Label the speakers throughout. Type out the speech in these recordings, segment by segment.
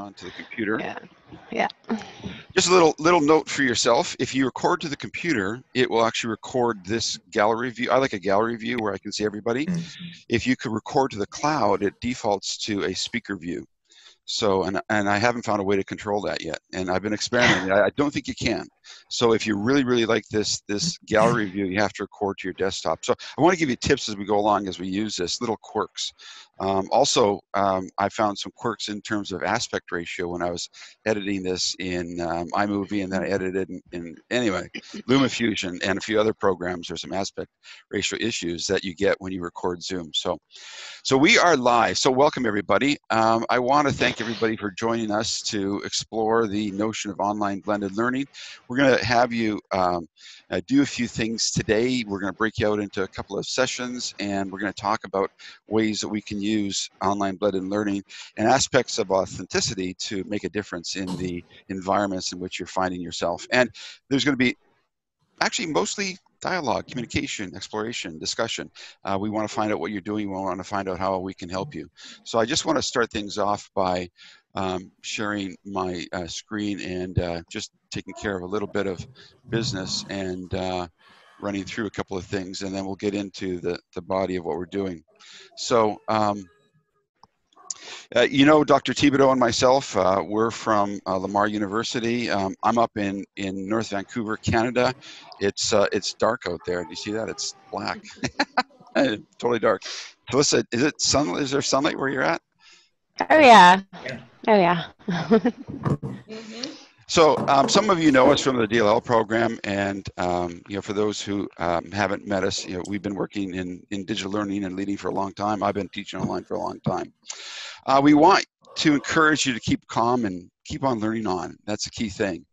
Speaker 1: onto the computer.
Speaker 2: Yeah. Yeah.
Speaker 1: Just a little little note for yourself. If you record to the computer, it will actually record this gallery view. I like a gallery view where I can see everybody.
Speaker 3: Mm-hmm.
Speaker 1: If you could record to the cloud, it defaults to a speaker view. So, and, and I haven't found a way to control that yet. And I've been experimenting. I, I don't think you can. So if you really, really like this, this gallery view, you have to record to your desktop. So I want to give you tips as we go along as we use this, little quirks. Um, also, um, I found some quirks in terms of aspect ratio when I was editing this in um, iMovie and then I edited in, in anyway, LumaFusion and a few other programs. There's some aspect ratio issues that you get when you record Zoom. So, so we are live. So welcome everybody. Um, I want to thank everybody for joining us to explore the notion of online blended learning. We're going to have you um, uh, do a few things today. We're going to break you out into a couple of sessions and we're going to talk about ways that we can use online blended learning and aspects of authenticity to make a difference in the environments in which you're finding yourself. And there's going to be actually mostly dialogue, communication, exploration, discussion. Uh, we want to find out what you're doing. We want to find out how we can help you. So I just want to start things off by um, sharing my uh, screen and uh, just taking care of a little bit of business and uh, running through a couple of things, and then we'll get into the, the body of what we're doing. So, um, uh, you know, Dr. Thibodeau and myself, uh, we're from uh, Lamar University. Um, I'm up in, in North Vancouver, Canada. It's uh, it's dark out there. Do you see that? It's black, totally dark. Felissa, is it sun? Is there sunlight where you're at?
Speaker 2: Oh yeah. Oh yeah.
Speaker 4: Mm-hmm.
Speaker 1: So um, some of you know us from the DLL program, and um, you know, for those who um, haven't met us, you know, we've been working in in digital learning and leading for a long time. I've been teaching online for a long time. Uh, we want to encourage you to keep calm and keep on learning on. That's a key thing.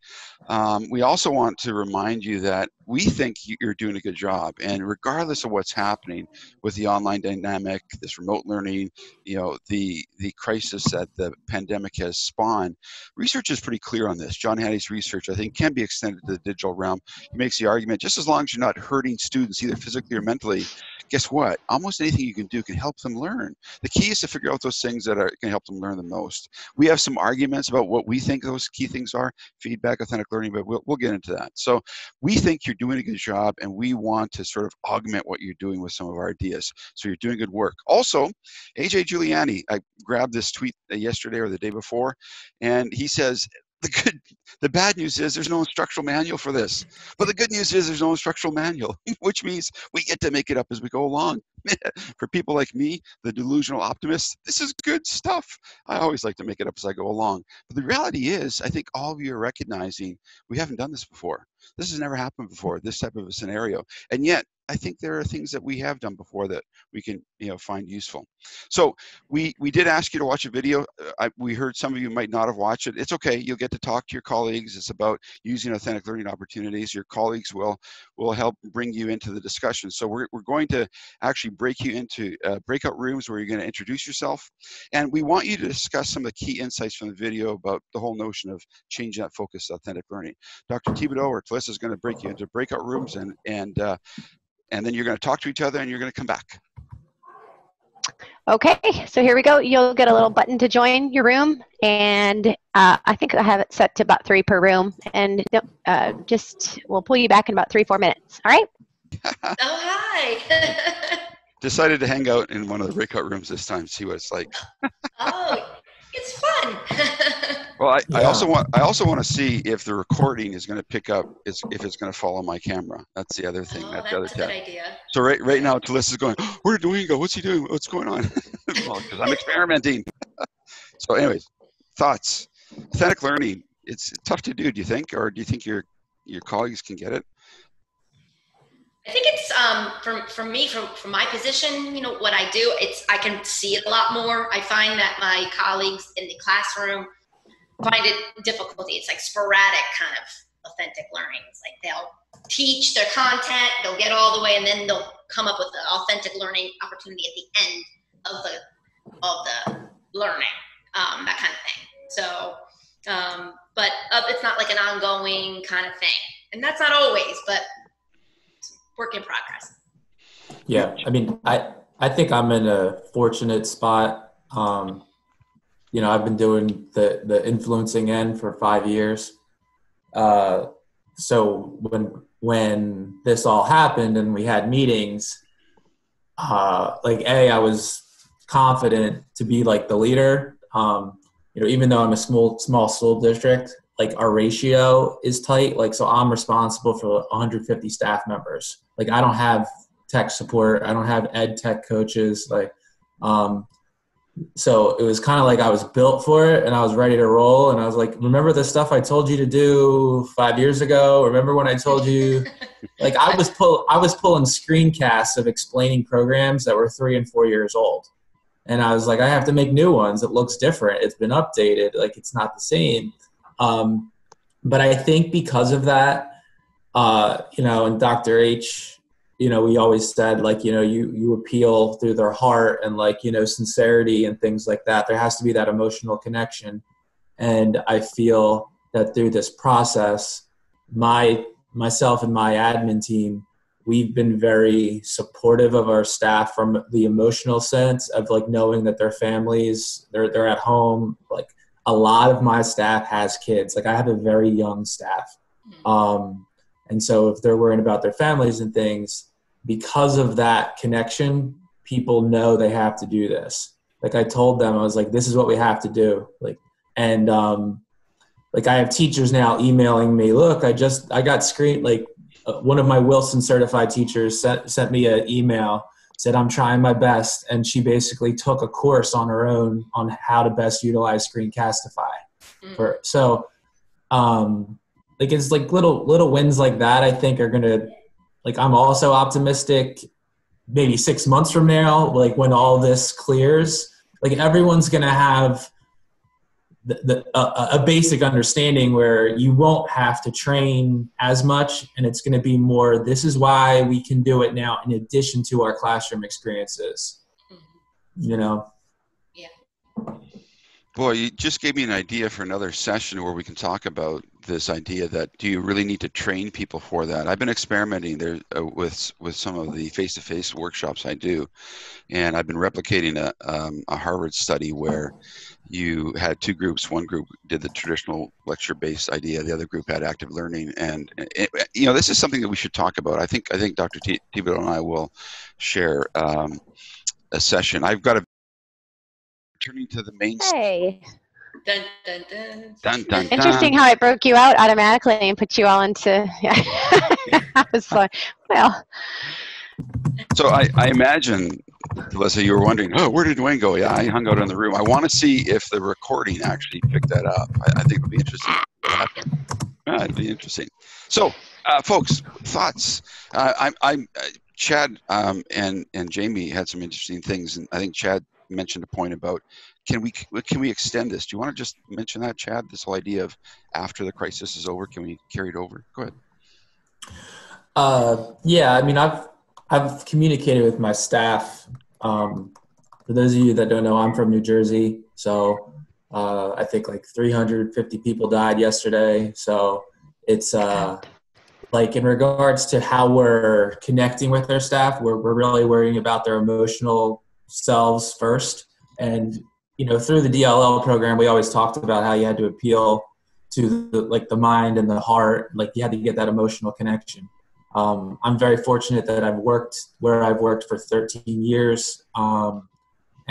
Speaker 1: Um, we also want to remind you that we think you're doing a good job, and regardless of what's happening with the online dynamic, this remote learning, you know, the the crisis that the pandemic has spawned, research is pretty clear on this. John Hattie's research, I think, can be extended to the digital realm. He makes the argument just as long as you're not hurting students either physically or mentally, guess what? Almost anything you can do can help them learn. The key is to figure out those things that are going to help them learn the most. We have some arguments about what we think those key things are: feedback, authentic learning, but we'll, we'll get into that. So we think you're doing a good job and we want to sort of augment what you're doing with some of our ideas. So you're doing good work. Also, AJ Juliani, I grabbed this tweet yesterday or the day before, and he says, the good the bad news is there's no instructional manual for this but the good news is there's no instructional manual which means we get to make it up as we go along for people like me the delusional optimist this is good stuff i always like to make it up as i go along but the reality is i think all of you are recognizing we haven't done this before this has never happened before this type of a scenario and yet I think there are things that we have done before that we can, you know, find useful. So we we did ask you to watch a video. Uh, I, we heard some of you might not have watched it. It's okay. You'll get to talk to your colleagues. It's about using authentic learning opportunities. Your colleagues will will help bring you into the discussion. So we're we're going to actually break you into uh, breakout rooms where you're going to introduce yourself, and we want you to discuss some of the key insights from the video about the whole notion of changing that focus authentic learning. Dr. Thibodeau or Felissa is going to break you into breakout rooms and and uh, and then you're going to talk to each other and you're going to come back.
Speaker 2: Okay, so here we go. You'll get a little button to join your room, and uh, I think I have it set to about three per room, and uh, just we'll pull you back in about three four minutes. All right.
Speaker 4: oh hi.
Speaker 1: Decided to hang out in one of the breakout rooms this time, see what it's like.
Speaker 4: oh, it's fun.
Speaker 1: well, I,
Speaker 3: Yeah.
Speaker 1: I also want I also want to see if the recording is going to pick up it's, if it's going to follow my camera. That's the other thing.
Speaker 4: oh,
Speaker 1: that's the other
Speaker 4: that's a good idea.
Speaker 1: So right right now, Tilisa's going. Oh, where did Wayne go? What's he doing? What's going on? well, because I'm experimenting. so, anyways, thoughts. Authentic learning. It's tough to do. Do you think, or do you think your your colleagues can get it?
Speaker 4: I think it's um from from me from from my position, you know, what I do, it's I can see it a lot more. I find that my colleagues in the classroom find it difficulty. It's like sporadic kind of authentic learning. It's like they'll teach their content, they'll get all the way, and then they'll come up with the authentic learning opportunity at the end of the of the learning, um, that kind of thing. So, um, but uh, it's not like an ongoing kind of thing, and that's not always, but work in progress.
Speaker 3: Yeah, I mean, I I think I'm in a fortunate spot. Um, you know, I've been doing the the influencing end for five years. Uh, so when when this all happened and we had meetings, uh, like a, I was confident to be like the leader. Um, you know, even though I'm a small small school district, like our ratio is tight. Like, so I'm responsible for 150 staff members. Like, I don't have tech support. I don't have ed tech coaches. Like, um, so it was kind of like I was built for it and I was ready to roll. And I was like, remember the stuff I told you to do five years ago? Remember when I told you, like I was pull, I was pulling screencasts of explaining programs that were three and four years old. And I was like, I have to make new ones. It looks different. It's been updated. Like it's not the same. Um, but I think because of that, uh, you know, and Dr. H, you know, we always said like, you know, you you appeal through their heart and like, you know, sincerity and things like that. There has to be that emotional connection. And I feel that through this process, my myself and my admin team, we've been very supportive of our staff from the emotional sense of like knowing that their families, they're they're at home, like a lot of my staff has kids. Like I have a very young staff. Hmm. Um, and so if they're worrying about their families and things, because of that connection, people know they have to do this. Like I told them, I was like, this is what we have to do. Like, and, um, like I have teachers now emailing me, look, I just, I got screened, like uh, one of my Wilson certified teachers sent, sent me an email said i'm trying my best and she basically took a course on her own on how to best utilize screencastify mm. for so um like it's like little little wins like that i think are gonna like i'm also optimistic maybe six months from now like when all this clears. Like everyone's gonna have the, the, a, a, basic understanding where you won't have to train as much and it's going to be more this is why we can do it now in addition to our classroom experiences. Mm-hmm. you know?
Speaker 4: Yeah
Speaker 1: boy you just gave me an idea for another session where we can talk about this idea that do you really need to train people for that i've been experimenting there uh, with with some of the face-to-face workshops i do and i've been replicating a, um, a harvard study where you had two groups. One group did the traditional lecture-based idea. The other group had active learning, and it, you know this is something that we should talk about. I think I think Dr. T- Thibodeau and I will share um, a session. I've got a turning to the main.
Speaker 2: Hey.
Speaker 4: Dun, dun, dun.
Speaker 1: Dun, dun,
Speaker 2: Interesting how it broke you out automatically and put you all into. Yeah. I was like, well.
Speaker 1: So I, I imagine Alyssa, you were wondering, oh, where did Dwayne go? Yeah, I hung out in the room. I want to see if the recording actually picked that up. I, I think it'll be interesting. Yeah, it'll be interesting. So, uh, folks, thoughts? Uh, I, I'm uh, Chad um, and and Jamie had some interesting things, and I think Chad mentioned a point about can we can we extend this? Do you want to just mention that, Chad? This whole idea of after the crisis is over, can we carry it over? Go ahead.
Speaker 3: Uh, yeah, I mean, I've I've communicated with my staff. Um, for those of you that don't know, I'm from New Jersey, so uh, I think like 350 people died yesterday. So it's uh, like in regards to how we're connecting with our staff, we're we're really worrying about their emotional selves first. And you know, through the DLL program, we always talked about how you had to appeal to the, like the mind and the heart, like you had to get that emotional connection. Um, I'm very fortunate that I've worked where I've worked for 13 years. Um,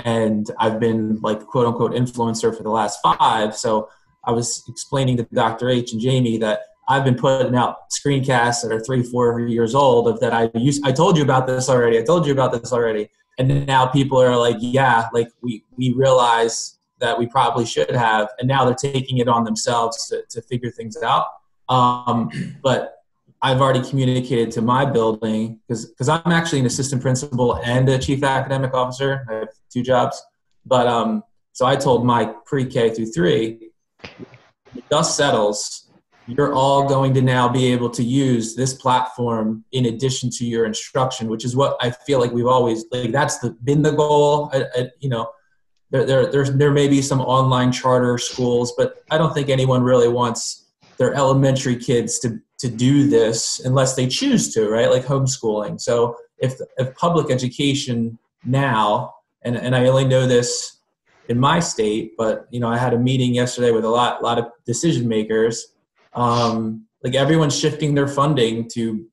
Speaker 3: and I've been like quote unquote influencer for the last five. So I was explaining to Dr. H and Jamie that I've been putting out screencasts that are three, four years old of that I used. I told you about this already. I told you about this already. And now people are like, yeah, like we, we realize that we probably should have. And now they're taking it on themselves to, to figure things out. Um, but I've already communicated to my building because because I'm actually an assistant principal and a chief academic officer. I have two jobs, but um, so I told my pre-K through three, dust settles, you're all going to now be able to use this platform in addition to your instruction, which is what I feel like we've always like. That's the, been the goal. I, I, you know, there, there, there's, there may be some online charter schools, but I don't think anyone really wants their elementary kids to to do this unless they choose to, right? Like homeschooling. So if if public education now, and and I only know this in my state, but you know, I had a meeting yesterday with a lot, lot of decision makers. Um, like everyone's shifting their funding to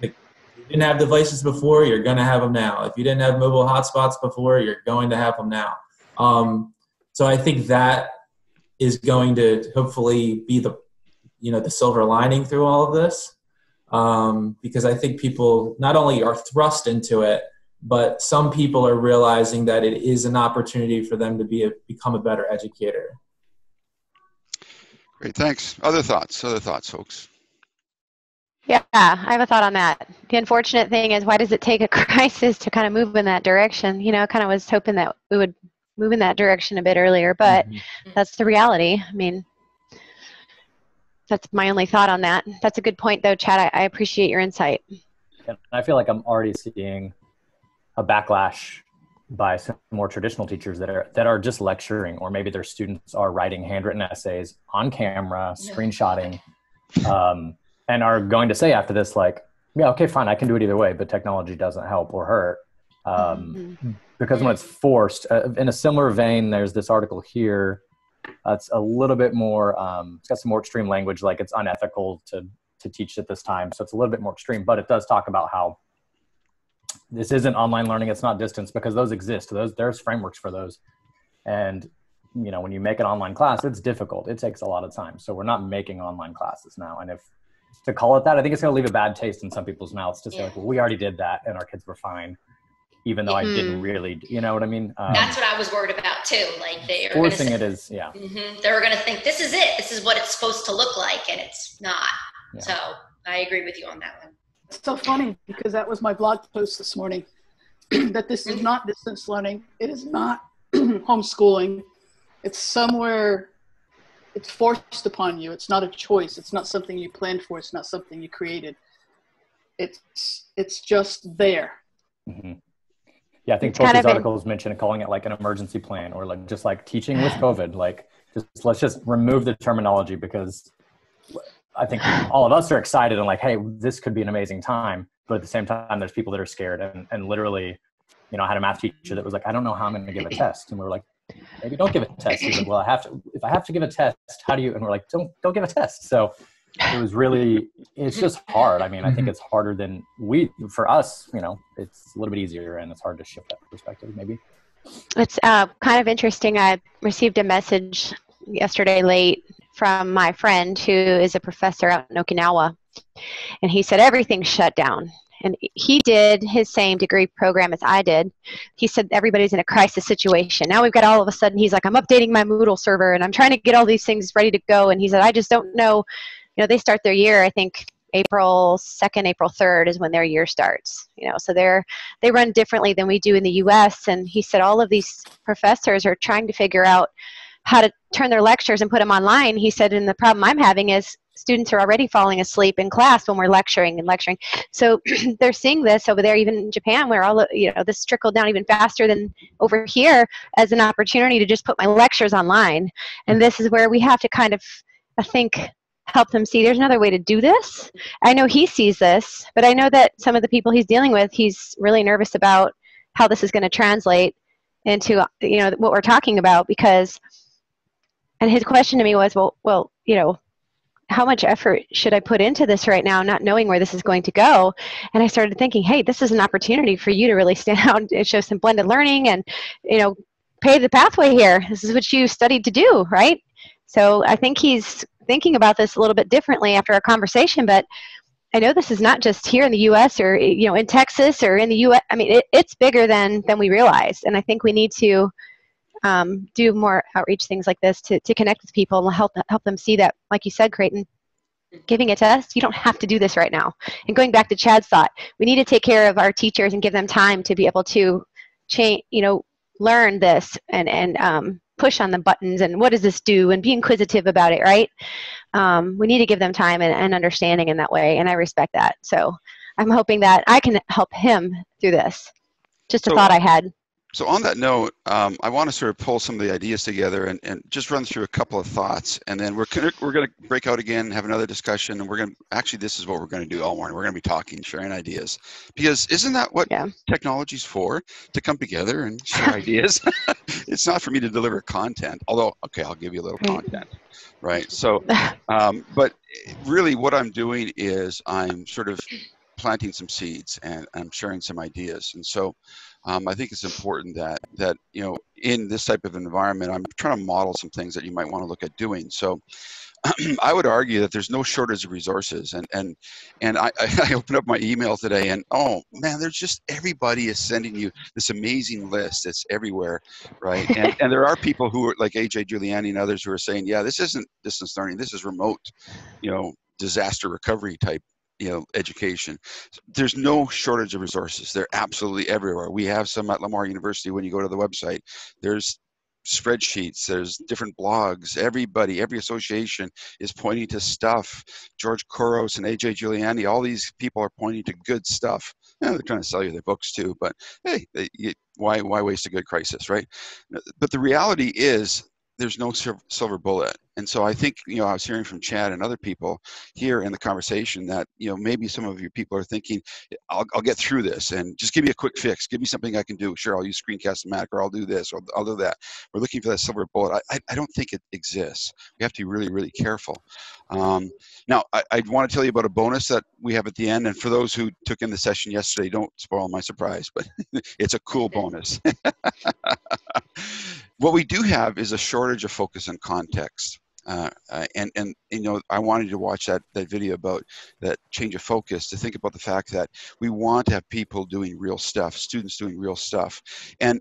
Speaker 3: like you didn't have devices before, you're going to have them now. If you didn't have mobile hotspots before, you're going to have them now. Um, so I think that is going to hopefully be the you know the silver lining through all of this um, because I think people not only are thrust into it, but some people are realizing that it is an opportunity for them to be a, become a better educator.
Speaker 1: Great, thanks. Other thoughts? Other thoughts, folks?
Speaker 2: Yeah, I have a thought on that. The unfortunate thing is, why does it take a crisis to kind of move in that direction? You know, I kind of was hoping that we would move in that direction a bit earlier, but mm-hmm. that's the reality. I mean, that's my only thought on that. That's a good point, though, Chad. I, I appreciate your insight.
Speaker 5: I feel like I'm already seeing a backlash by some more traditional teachers that are that are just lecturing, or maybe their students are writing handwritten essays on camera, screenshotting, um, and are going to say after this, like, "Yeah, okay, fine, I can do it either way, but technology doesn't help or hurt." Um, mm-hmm. Because when it's forced, uh, in a similar vein, there's this article here uh, it's a little bit more. Um, it's got some more extreme language, like it's unethical to to teach at this time. So it's a little bit more extreme, but it does talk about how this isn't online learning. It's not distance because those exist. Those there's frameworks for those, and you know when you make an online class, it's difficult. It takes a lot of time. So we're not making online classes now, and if to call it that, I think it's going to leave a bad taste in some people's mouths to say, yeah. like, well, we already did that and our kids were fine even though mm-hmm. I didn't really, you know what I mean?
Speaker 4: Um, That's what I was worried about too. Like they are
Speaker 5: forcing say, it is, yeah.
Speaker 4: Mm-hmm, they're going to think this is it. This is what it's supposed to look like, and it's not. Yeah. So I agree with you on that one.
Speaker 6: It's so funny because that was my blog post this morning. that this is mm-hmm. not distance learning. It is not homeschooling. It's somewhere. It's forced upon you. It's not a choice. It's not something you planned for. It's not something you created. It's it's just there. Mm-hmm.
Speaker 5: Yeah, I think both these articles in, mention calling it like an emergency plan or like just like teaching with COVID. Like, just let's just remove the terminology because I think all of us are excited and like, hey, this could be an amazing time. But at the same time, there's people that are scared and, and literally, you know, I had a math teacher that was like, I don't know how I'm going to give a test, and we were like, maybe don't give a test. He's like, well, I have to. If I have to give a test, how do you? And we're like, don't don't give a test. So it was really it's just hard i mean i think mm-hmm. it's harder than we for us you know it's a little bit easier and it's hard to shift that perspective maybe
Speaker 2: it's uh, kind of interesting i received a message yesterday late from my friend who is a professor out in okinawa and he said everything's shut down and he did his same degree program as I did. He said everybody's in a crisis situation. Now we've got all of a sudden, he's like, I'm updating my Moodle server and I'm trying to get all these things ready to go. And he said, I just don't know you know they start their year i think april 2nd april 3rd is when their year starts you know so they're they run differently than we do in the us and he said all of these professors are trying to figure out how to turn their lectures and put them online he said and the problem i'm having is students are already falling asleep in class when we're lecturing and lecturing so they're seeing this over there even in japan where all you know this trickled down even faster than over here as an opportunity to just put my lectures online and this is where we have to kind of i think help them see there's another way to do this. I know he sees this, but I know that some of the people he's dealing with, he's really nervous about how this is going to translate into you know what we're talking about because and his question to me was well well you know how much effort should I put into this right now, not knowing where this is going to go? And I started thinking, hey, this is an opportunity for you to really stand out and show some blended learning and, you know, pay the pathway here. This is what you studied to do, right? So I think he's thinking about this a little bit differently after our conversation, but I know this is not just here in the U.S. or you know in Texas or in the U.S. I mean, it, it's bigger than than we realize, and I think we need to um, do more outreach things like this to, to connect with people and help help them see that, like you said, Creighton, giving a test, you don't have to do this right now. And going back to Chad's thought, we need to take care of our teachers and give them time to be able to change, you know, learn this and and um, push on the buttons and what does this do and be inquisitive about it, right? Um, we need to give them time and, and understanding in that way, and I respect that. So I'm hoping that I can help him through this. Just a so, thought I had.
Speaker 1: So on that note, um, I want to sort of pull some of the ideas together and, and just run through a couple of thoughts, and then we're gonna, we're going to break out again, have another discussion, and we're going to actually this is what we're going to do all morning. We're going to be talking, sharing ideas, because isn't that what
Speaker 2: Yeah.
Speaker 1: technology's for? To come together and share ideas. it's not for me to deliver content, although okay, I'll give you a little
Speaker 2: Right.
Speaker 1: content, right? So, um, but really, what I'm doing is I'm sort of planting some seeds and I'm sharing some ideas, and so um, I think it's important that that you know in this type of environment, I'm trying to model some things that you might want to look at doing. So. I would argue that there's no shortage of resources, and and and I, I opened up my email today, and oh man, there's just everybody is sending you this amazing list. that's everywhere, right? And and there are people who are like AJ Juliani and others who are saying, yeah, this isn't distance learning, this is remote, you know, disaster recovery type you know education. There's no shortage of resources. They're absolutely everywhere. We have some at lamar university when you go to the website. There's spreadsheets there's different blogs. Everybody every association is pointing to stuff. George Couros and aj Juliani all these people are pointing to good stuff. Yeah, they're trying to sell you their books too but hey they, you, why why waste a good crisis right? But the reality is there's no silver bullet. And so i think you know i was hearing from chad and other people here in the conversation that you know maybe some of your people are thinking I'll, I'll get through this and just give me a quick fix. Give me something i can do. Sure i'll use screencast mac or i'll do this or i'll do that. We're looking for that silver bullet. I, I, I don't think it exists. We have to be really really careful. Um, now I, I want to tell you about a bonus that we have at the end. And for those who took in the session yesterday don't spoil my surprise but it's a cool bonus what we do have is a shortage of focus and context. Uh, uh, and and you know I wanted to watch that that video about that change of focus to think about the fact that we want to have people doing real stuff, students doing real stuff, and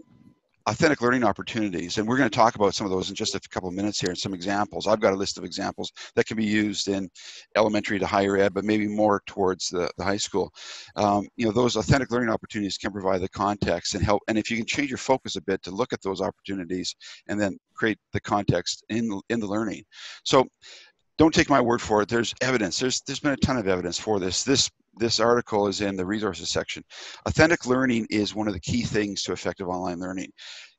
Speaker 1: authentic learning opportunities. And we're going to talk about some of those in just a couple of minutes here and some examples. I've got a list of examples that can be used in elementary to higher ed, but maybe more towards the, the high school. Um, you know, those authentic learning opportunities can provide the context and help. And if you can change your focus a bit to look at those opportunities and then create the context in in the learning. So don't take my word for it. There's evidence. There's there's been a ton of evidence for this. This this article is in the resources section. Authentic learning is one of the key things to effective online learning.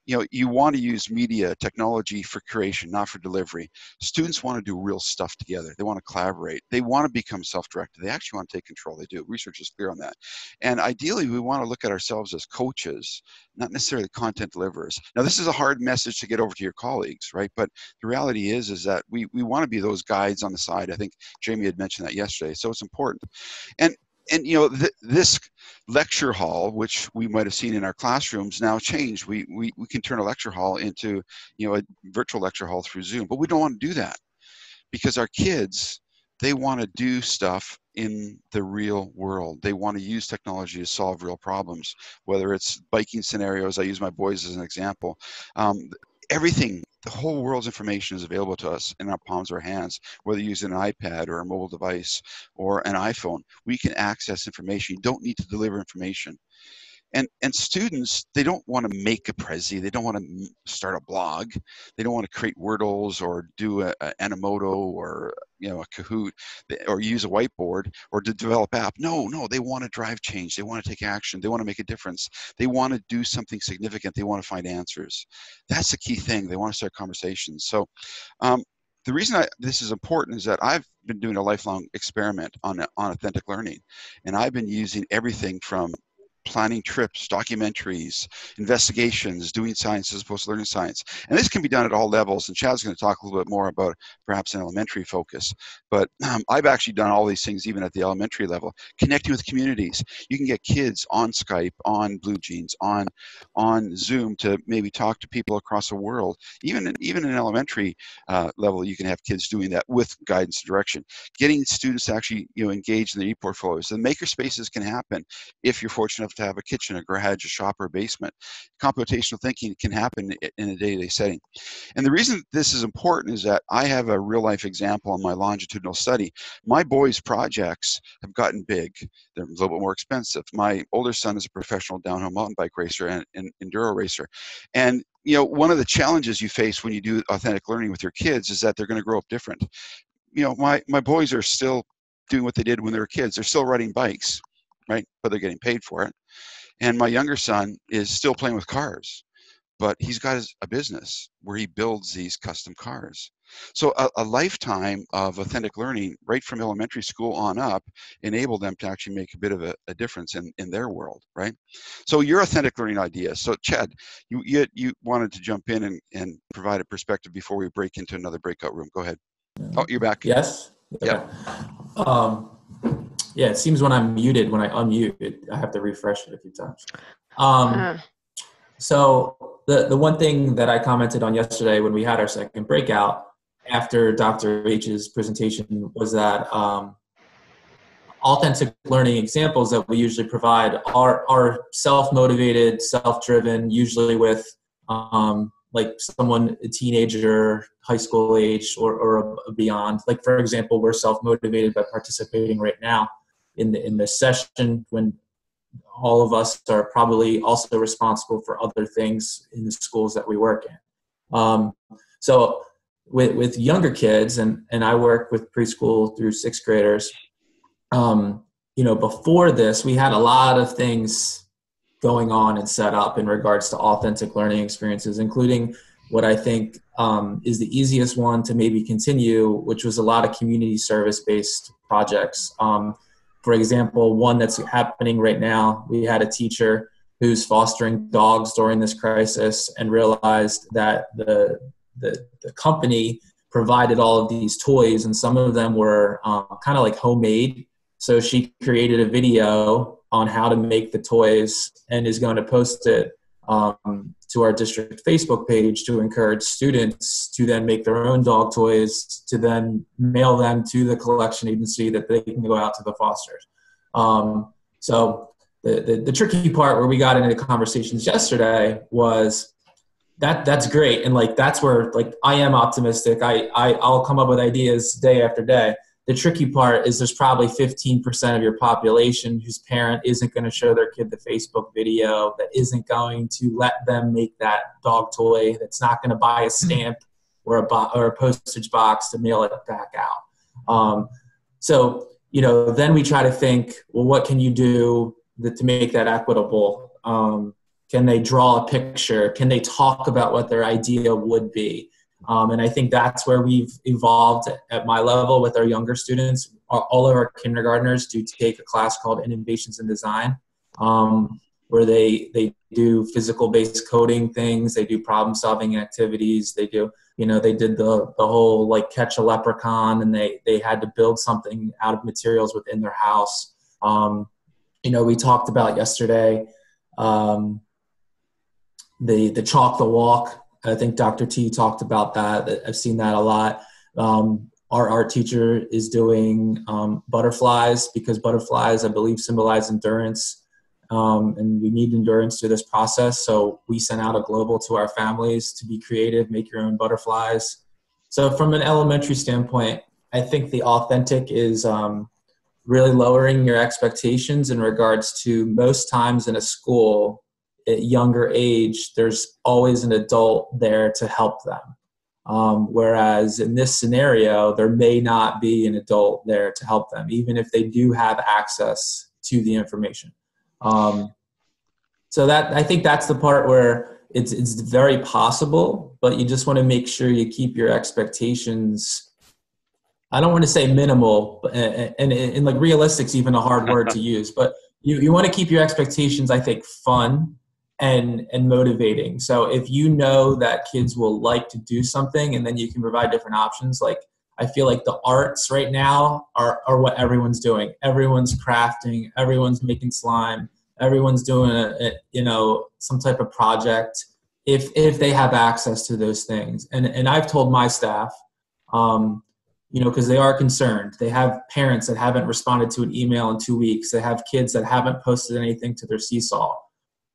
Speaker 1: You know, you want to use media technology for creation, not for delivery. Students want to do real stuff together. They want to collaborate. They want to become self-directed. They actually want to take control. They do. Research is clear on that. And ideally, we want to look at ourselves as coaches, not necessarily content deliverers. Now, this is a hard message to get over to your colleagues, right? But the reality is, is that we we want to be those guides on the side. I think Jamie had mentioned that yesterday. So it's important. And and you know th- this lecture hall which we might have seen in our classrooms now changed. We, we we can turn a lecture hall into you know a virtual lecture hall through zoom. But we don't want to do that because our kids they want to do stuff in the real world. They want to use technology to solve real problems whether it's biking scenarios. I use my boys as an example. Um, everything the whole world's information is available to us in our palms our hands whether using an ipad or a mobile device or an iphone. We can access information. You don't need to deliver information and and students they don't want to make a prezi. They don't want to start a blog. They don't want to create wordles or do a, a animoto or you know a kahoot or use a whiteboard or to develop app. No no they want to drive change. They want to take action. They want to make a difference. They want to do something significant. They want to find answers. That's the key thing. They want to start conversations. So um, the reason I, this is important is that I've been doing a lifelong experiment on on authentic learning, and I've been using everything from planning trips, documentaries, investigations, doing science as opposed to learning science. And this can be done at all levels. And Chad's going to talk a little bit more about perhaps an elementary focus. But um, I've actually done all these things even at the elementary level, connecting with communities. You can get kids on Skype, on Blue Jeans, on on Zoom to maybe talk to people across the world. Even in, even in elementary uh, level, you can have kids doing that with guidance and direction. Getting students to actually you know engage in the e-portfolios. The maker spaces can happen if you're fortunate enough to have a kitchen, a garage, a shop, or a basement. Computational thinking can happen in a day-to-day setting. And the reason this is important is that I have a real-life example in my longitudinal study. My boys' projects have gotten big. They're a little bit more expensive. My older son is a professional downhill mountain bike racer and, and enduro racer. And you know, one of the challenges you face when you do authentic learning with your kids is that they're going to grow up different. You know, my, my boys are still doing what they did when they were kids. They're still riding bikes, right? But they're getting paid for it. And my younger son is still playing with cars. but he's got his, a business where he builds these custom cars. So a, a, lifetime of authentic learning right from elementary school on up enabled them to actually make a bit of a, a difference in, in their world, right? So your authentic learning ideas. So Chad, you, you, you wanted to jump in and, and provide a perspective before we break into another breakout room. Go ahead. Oh, you're back.
Speaker 3: Yes.
Speaker 1: Yeah.
Speaker 3: Um, yeah, it seems when I'm muted, when I unmute, it, I have to refresh it a few times. Um, uh. So the, the one thing that I commented on yesterday when we had our second breakout after Dr. H's presentation was that um, authentic learning examples that we usually provide are, are self-motivated, self-driven, usually with um, like someone a teenager, high school age, or, or beyond. Like for example, we're self-motivated by participating right now in the in this session when all of us are probably also responsible for other things in the schools that we work in. Um, so with, with younger kids, and, and I work with preschool through sixth graders, um, you know, before this, we had a lot of things going on and set up in regards to authentic learning experiences, including what I think um, is the easiest one to maybe continue, which was a lot of community service based projects. Um, for example, one that's happening right now, we had a teacher who's fostering dogs during this crisis and realized that the, the, the company provided all of these toys, and some of them were um, kind of like homemade. So she created a video on how to make the toys and is going to post it um, to our district Facebook page to encourage students to then make their own dog toys to then mail them to the collection agency that they can go out to the fosters. Um, so the, the, the tricky part where we got into conversations yesterday was that that's great and like that's where like I am optimistic. I, I I'll come up with ideas day after day the tricky part is there's probably 15% of your population whose parent isn't going to show their kid the Facebook video, that isn't going to let them make that dog toy, that's not going to buy a stamp or a, bo- or a postage box to mail it back out. Um, so, you know, then we try to think, well, what can you do that, to make that equitable? Um, can they draw a picture? Can they talk about what their idea would be? Um, and I think that's where we've evolved at my level with our younger students. All of our kindergartners do take a class called Innovations in Design, um, where they they do physical based coding things, they do problem solving activities, they do you know they did the the whole like catch a leprechaun, and they they had to build something out of materials within their house. Um, you know, we talked about yesterday um, the the chalk the walk I think Dr. T talked about that. I've seen that a lot. Um, our art teacher is doing um, butterflies because butterflies, I believe, symbolize endurance. Um, and we need endurance through this process. So we sent out a global to our families to be creative, make your own butterflies. So from an elementary standpoint, I think the authentic is um, really lowering your expectations in regards to most times in a school at younger age, there's always an adult there to help them. Um, whereas in this scenario, there may not be an adult there to help them, even if they do have access to the information. Um, so that I think that's the part where it's it's very possible, but you just want to make sure you keep your expectations. I don't want to say minimal, and, and, and like realistic's even a hard word to use, but you, you want to keep your expectations, I think, fun and and motivating. So if you know that kids will like to do something and then you can provide different options like i feel like the arts right now are, are what everyone's doing. Everyone's crafting everyone's making slime everyone's doing a, a you know some type of project if if they have access to those things. And and i've told my staff um, you know because they are concerned. They have parents that haven't responded to an email in two weeks. They have kids that haven't posted anything to their seesaw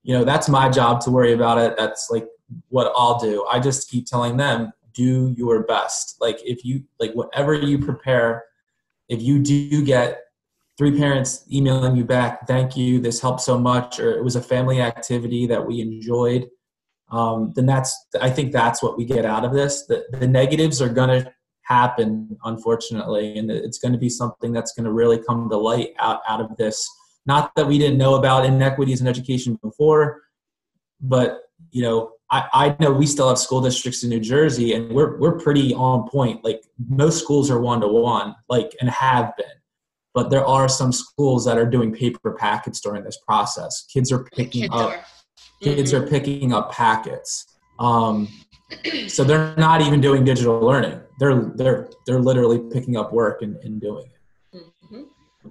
Speaker 3: you know that's my job to worry about it. That's like what i'll do. I just keep telling them do your best. Like if you like whatever you prepare if you do get three parents emailing you back thank you this helped so much or it was a family activity that we enjoyed um, then that's i think that's what we get out of this. The, the negatives are going to happen unfortunately and it's going to be something that's going to really come to light out, out of this not that we didn't know about inequities in education before, but you know, I, I know we still have school districts in New Jersey, and we're we're pretty on point. Like most schools are one to one, like and have been. But there are some schools that are doing paper packets during this process. Kids are picking
Speaker 4: Kids
Speaker 3: up
Speaker 4: are.
Speaker 3: kids
Speaker 4: Mhm.
Speaker 3: are picking up packets. Um, so they're not even doing digital learning. They're they're they're literally picking up work and, and doing it.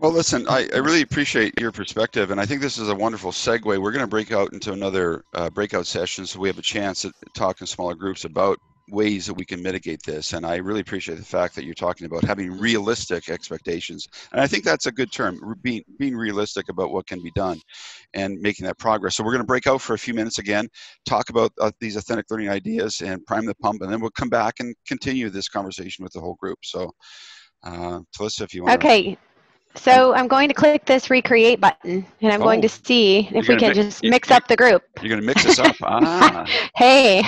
Speaker 1: Well, listen, I, I really appreciate your perspective, and I think this is a wonderful segue. We're going to break out into another uh, breakout session so we have a chance to talk in smaller groups about ways that we can mitigate this. And I really appreciate the fact that you're talking about having realistic expectations. And I think that's a good term, being, being realistic about what can be done and making that progress. So we're going to break out for a few minutes again, talk about uh, these authentic learning ideas and prime the pump, and then we'll come back and continue this conversation with the whole group. So, uh, Tilisa, if you want
Speaker 2: Okay. So I'm going to click this recreate button and I'm going
Speaker 1: Oh.
Speaker 2: to see if we can
Speaker 1: mi-
Speaker 2: just mix
Speaker 1: you-
Speaker 2: up the group.
Speaker 1: You're going to mix us up. ah.
Speaker 2: Hey,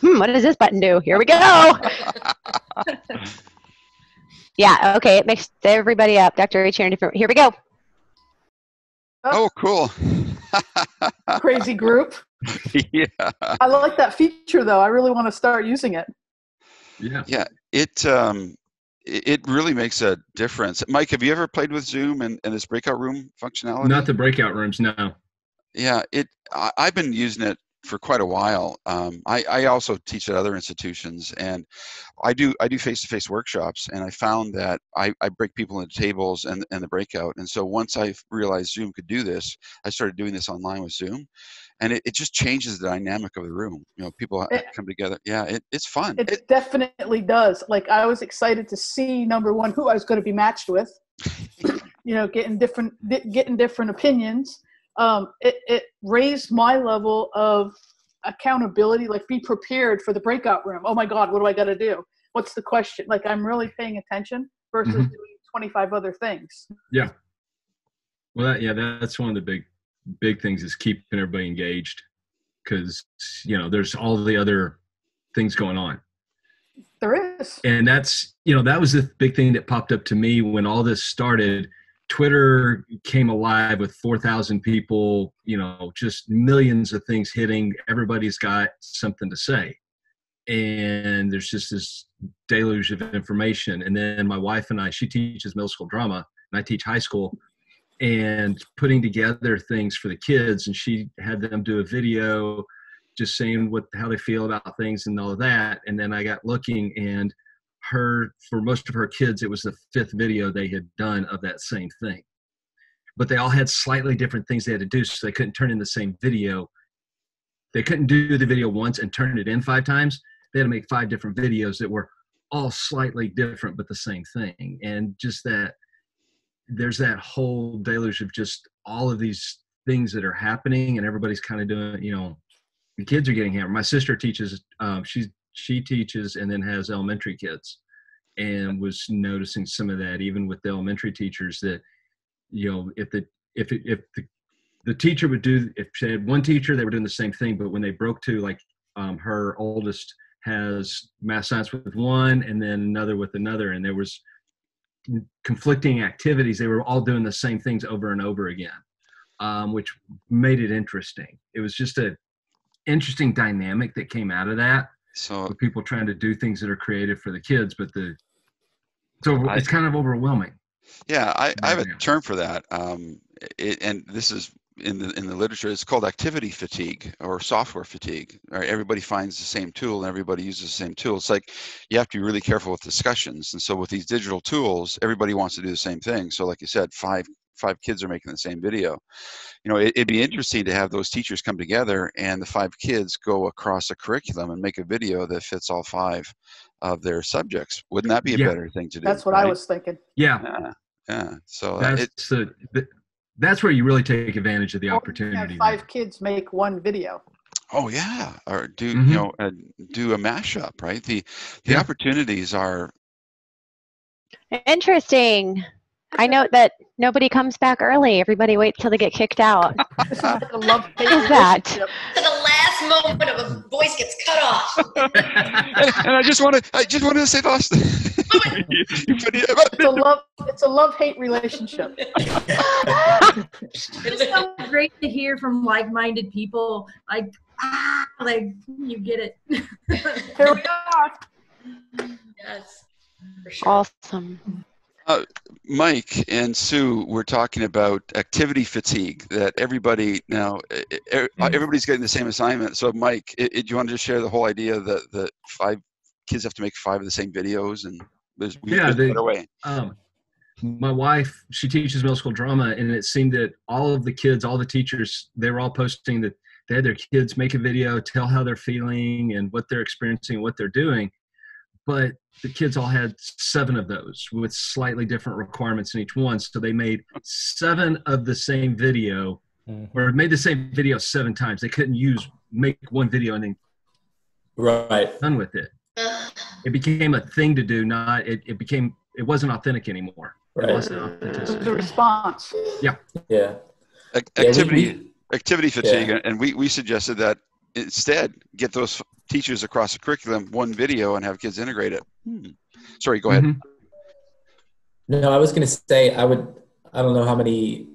Speaker 2: hmm, what does this button do? Here we go. Yeah, okay, it mixed everybody up. Dr. H, here, different- here we go.
Speaker 1: Oh, cool.
Speaker 6: Crazy group.
Speaker 1: yeah.
Speaker 6: I like that feature though. I really want to start using it.
Speaker 7: Yeah.
Speaker 1: Yeah. It um it really makes a difference. Mike, have you ever played with Zoom and, and its breakout room functionality?
Speaker 7: Not the breakout rooms, no.
Speaker 1: Yeah, it. I, I've been using it for quite a while. Um, I, I also teach at other institutions, and I do I do face-to-face workshops, and I found that I, I break people into tables and and the breakout. And so once I realized Zoom could do this, I started doing this online with Zoom, and it, it just changes the dynamic of the room. You know, people
Speaker 6: It-
Speaker 1: come together. Yeah, it, it's fun.
Speaker 6: It,
Speaker 1: It-
Speaker 6: definitely does. Like I was excited to see number one who I was going to be matched with. you know, getting different getting different opinions. Um, it it raised my level of accountability. Like be prepared for the breakout room. Oh my God, what do I got to do? What's the question? Like I'm really paying attention versus
Speaker 7: Mhm.
Speaker 6: doing 25 other things. Yeah.
Speaker 7: Well, that, yeah, that's one of the big, big things is keeping everybody engaged because, you know, there's all the other things going on.
Speaker 6: There is.
Speaker 7: And that's, you know, that was the big thing that popped up to me when all this started. Twitter came alive with 4,000 people, you know, just millions of things hitting. Everybody's got something to say. And there's just this deluge of information. And then my wife and I, she teaches middle school drama, and I teach high school, and putting together things for the kids. And she had them do a video just saying what how they feel about things and all of that. And then I got looking and her for most of her kids it was the fifth video they had done of that same thing but they all had slightly different things they had to do so they couldn't turn in the same video they couldn't do the video once and turn it in five times they had to make five different videos that were all slightly different but the same thing and just that there's that whole deluge of just all of these things that are happening and everybody's kind of doing you know the kids are getting hammered. My sister teaches um, she's she teaches and then has elementary kids and was noticing some of that even with the elementary teachers that you know if the if it, if the the teacher would do if she had one teacher they were doing the same thing but when they broke to like um, her oldest has math science with one and then another with another and there was conflicting activities they were all doing the same things over and over again um, which made it interesting it was just a interesting dynamic that came out of that
Speaker 1: so
Speaker 7: people trying to do things that are creative for the kids, but the so it's kind of overwhelming.
Speaker 1: Yeah, I, I have a term for that, um, it, and this is in the in the literature. It's called activity fatigue or software fatigue. Right? Everybody finds the same tool and everybody uses the same tool. It's like you have to be really careful with discussions. And so with these digital tools, everybody wants to do the same thing. So like you said, five five kids are making the same video. You know, it, it'd be interesting to have those teachers come together and the five kids go across a curriculum and make a video that fits all five of their subjects. Wouldn't that be a
Speaker 7: Yeah.
Speaker 1: better thing to do?
Speaker 6: That's what I was thinking.
Speaker 7: Yeah,
Speaker 1: Yeah, yeah. So
Speaker 7: that's
Speaker 1: it,
Speaker 7: the, the that's where you really take advantage of the
Speaker 6: Or have
Speaker 7: opportunity.
Speaker 6: five kids make one video.
Speaker 1: oh yeah, or do
Speaker 7: Mhm.
Speaker 1: you know uh, do a mashup, right? The the
Speaker 7: Yeah.
Speaker 1: opportunities are
Speaker 2: Interesting. I note that nobody comes back early. Everybody waits till they get kicked out.
Speaker 6: This is like a love hate
Speaker 2: What is that?
Speaker 6: Relationship.
Speaker 4: Last moment of a voice gets cut off.
Speaker 1: and, and I just want to I just wanted to say this. You- you put it-
Speaker 6: It's a love. It's a love hate relationship.
Speaker 8: it's so great to hear from like-minded people. Like ah, like you get it.
Speaker 6: Here we are.
Speaker 4: Yes, for sure.
Speaker 2: Awesome.
Speaker 1: Mike and Sue were talking about activity fatigue that everybody now e- e-
Speaker 3: Mm.
Speaker 1: everybody's getting the same assignment. So Mike, do you want to just share the whole idea that the five kids have to make five of the same videos and there's
Speaker 7: Yeah,
Speaker 1: there's
Speaker 7: they-
Speaker 1: better way.
Speaker 7: um, my wife she teaches middle school drama and it seemed that all of the kids all the teachers they were all posting that they had their kids make a video tell how they're feeling and what they're experiencing what they're doing but the kids all had seven of those with slightly different requirements in each one so they made seven of the same video
Speaker 5: Mhm.
Speaker 7: or made the same video seven times they couldn't use make one video and then
Speaker 3: Right.
Speaker 7: done with it it became a thing to do not it, it became it wasn't authentic anymore it wasn't
Speaker 6: It was
Speaker 7: authenticity
Speaker 6: a response.
Speaker 3: Yeah. Yeah, we-
Speaker 1: activity
Speaker 3: we-
Speaker 1: activity fatigue
Speaker 3: Yeah.
Speaker 1: and we, we suggested that instead get those teachers across the curriculum one video and have kids integrate it Hmm. sorry go ahead
Speaker 7: Mhm.
Speaker 3: No, I was going to say I would. I don't know how many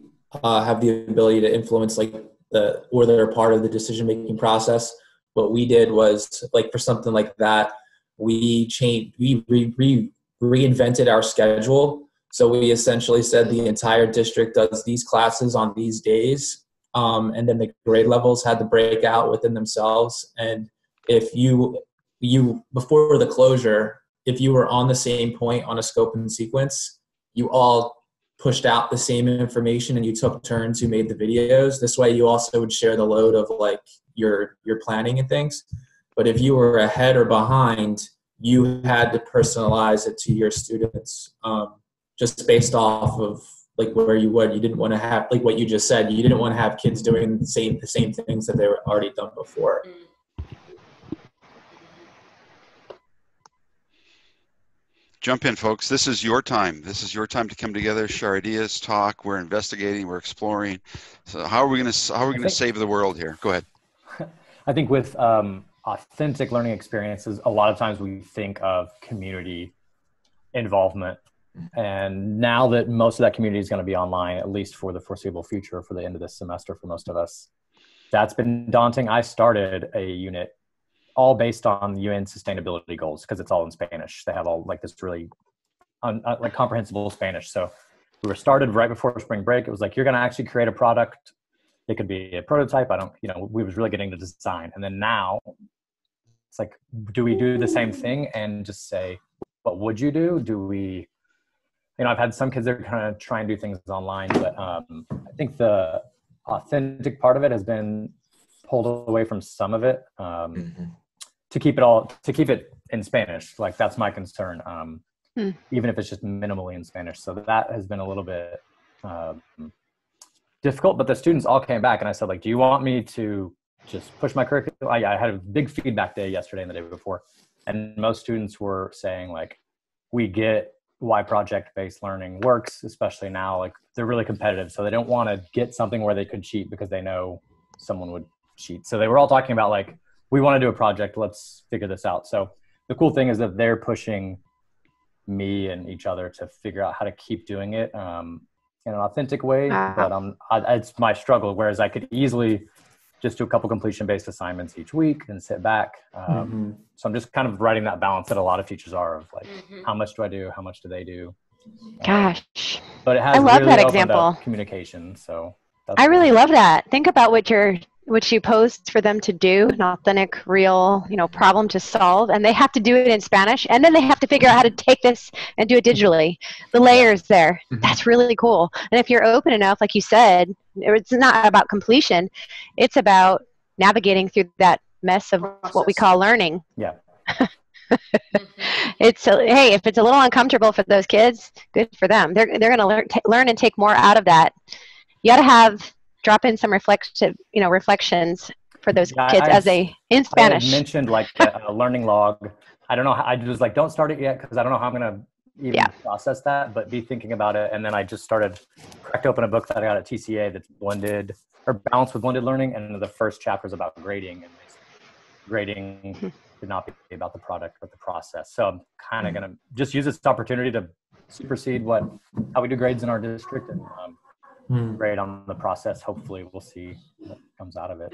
Speaker 3: uh, have the ability to influence like the or they're a part of the decision making process. What we did was like for something like that, we changed. We re, re, reinvented our schedule. So we essentially said the entire district does these classes on these days, um, and then the grade levels had to break out within themselves. And if you you before the closure, if you were on the same point on a scope and sequence, you all pushed out the same information and you took turns who made the videos. This way you also would share the load of like your your planning and things. But if you were ahead or behind, you had to personalize it to your students um, just based off of like where you would. You didn't want to have like what you just said. You didn't want to have kids doing the same the same things that they were already done before.
Speaker 4: Mm.
Speaker 1: jump in folks this is your time this is your time to come together share ideas talk we're investigating we're exploring so how are we going to how are we going to
Speaker 5: think-
Speaker 1: save the world here go ahead
Speaker 5: I think with um, authentic learning experiences, a lot of times we think of community involvement. And now that most of that community is going to be online, at least for the foreseeable future, for the end of this semester for most of us, that's been daunting. I started a unit all based on the UN sustainability goals because it's all in Spanish. They have all like this really un, uh, like comprehensible Spanish. So we were started right before spring break. It was like you're going to actually create a product it could be a prototype i don't you know we was really getting to design and then now it's like do we do the same thing and just say what would you do do we you know i've had some kids that are kind of try and do things online but um, i think the authentic part of it has been pulled away from some of it um, to keep it all to keep it in spanish. Like that's my concern um,
Speaker 2: Hmm.
Speaker 5: even if it's just minimally in spanish. So that has been a little bit um, difficult but the students all came back and i said like do you want me to just push my curriculum? I, I had a big feedback day yesterday and the day before and most students were saying like we get why project based learning works especially now like they're really competitive so they don't want to get something where they could cheat because they know someone would cheat so they were all talking about like we want to do a project let's figure this out so the cool thing is that they're pushing me and each other to figure out how to keep doing it um, in an authentic way
Speaker 2: Wow.
Speaker 5: but um, I, it's my struggle whereas i could easily just do a couple completion based assignments each week and sit back um,
Speaker 3: Mhm.
Speaker 5: so i'm just kind of writing that balance that a lot of teachers are of like
Speaker 4: Mhm.
Speaker 5: how much do i do how much do they do
Speaker 2: Gosh,
Speaker 5: but it has
Speaker 2: I love
Speaker 5: really
Speaker 2: that
Speaker 5: opened
Speaker 2: example.
Speaker 5: communication so that's
Speaker 2: I
Speaker 5: cool.
Speaker 2: really love that. Think about what you're what you post for them to do, an authentic, real, you know, problem to solve, and they have to do it in Spanish, and then they have to figure out how to take this and do it digitally. The layers there,
Speaker 7: Mhm.
Speaker 2: that's really cool. And if you're open enough, like you said, it's not about completion; it's about navigating through that mess of what we call learning.
Speaker 5: yeah.
Speaker 2: It's a, hey, if it's a little uncomfortable for those kids, good for them. They're they're going to learn t- learn and take more out of that. You got to have drop in some reflective, you know, reflections for those
Speaker 5: Yeah,
Speaker 2: kids
Speaker 5: I-
Speaker 2: as they in Spanish.
Speaker 5: I mentioned like a, a learning log. I don't know. How, I was like, don't start it yet because I don't know how I'm gonna even
Speaker 2: Yeah.
Speaker 5: process that. But be thinking about it, and then I just started cracked open a book that I got at TCEA that's blended or balanced with blended learning, and the first chapter is about grading, and grading should not be about the product but the process. So I'm kind of gonna just use this opportunity to supersede what how we do grades in our district and um, Grade on the process. Hopefully, we'll see what comes out of it.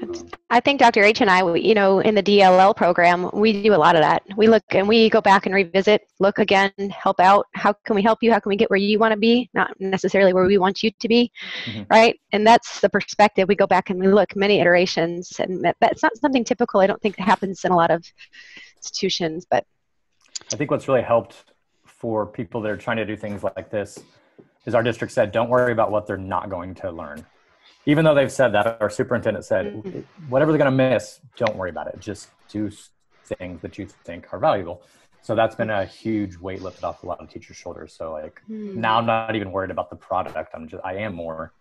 Speaker 2: I think Dr. H and I, you know, in the DLL program, we do a lot of that. We look and we go back and revisit, look again, help out. How can we help you? How can we get where you want to be? Not necessarily where we want you to be,
Speaker 5: Mhm.
Speaker 2: right? And that's the perspective. We go back and we look many iterations, and that's not something typical. I don't think happens in a lot of institutions, but
Speaker 5: I think what's really helped for people that are trying to do things like this is our district said, don't worry about what they're not going to learn. Even though they've said that, our superintendent said, mm-hmm. whatever they're going to miss, don't worry about it. Just do things that you think are valuable. So that's been a huge weight lifted off a lot of teachers' shoulders. So like hmm. now I'm not even worried about the product. I'm just I am more.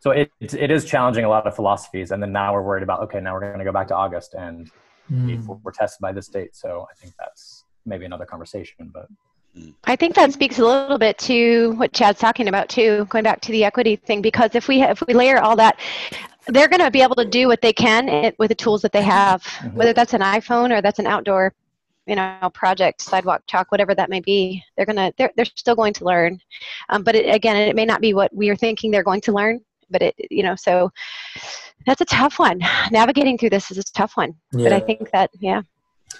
Speaker 5: So it it's- it is challenging a lot of philosophies, and then now we're worried about okay, now we're going to go back to August and if we're tested by this date. So I think that's maybe another conversation, but
Speaker 2: I think that speaks a little bit to what Chad's talking about too, going back to the equity thing. Because if we if we layer all that, they're going to be able to do what they can with the tools that they have, whether that's an iPhone or that's an outdoor, you know, project, sidewalk chalk, whatever that may be. They're gonna they're they're still going to learn, um, but it, again, it may not be what we are thinking they're going to learn. But it you know so that's a tough one. Navigating through this is a tough one. But I think that yeah.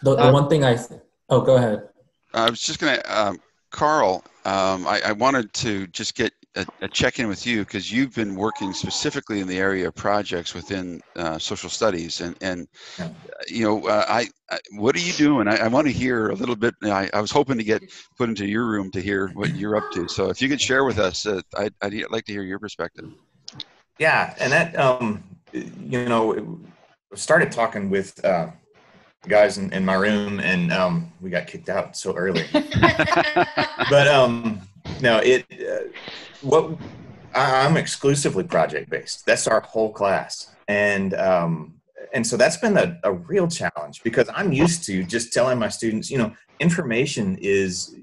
Speaker 3: The, the
Speaker 1: Uh,
Speaker 3: one thing I, oh, go ahead.
Speaker 1: I was just going to, um, Carl, um, I, I wanted to just get a, a check in with you because you've been working specifically in the area of projects within uh, social studies. And, and you know, uh, I, I, what are you doing? I, I want to hear a little bit. I, I was hoping to get put into your room to hear what you're up to. So if you could share with us, uh, I'd, I'd like to hear your perspective.
Speaker 9: Yeah, and that um, you know, started talking with uh, guys in, in my room, and um, we got kicked out so early. but um, no, it uh, what I, I'm exclusively project based. That's our whole class, and um, and so that's been a, a real challenge because I'm used to just telling my students, you know, information is.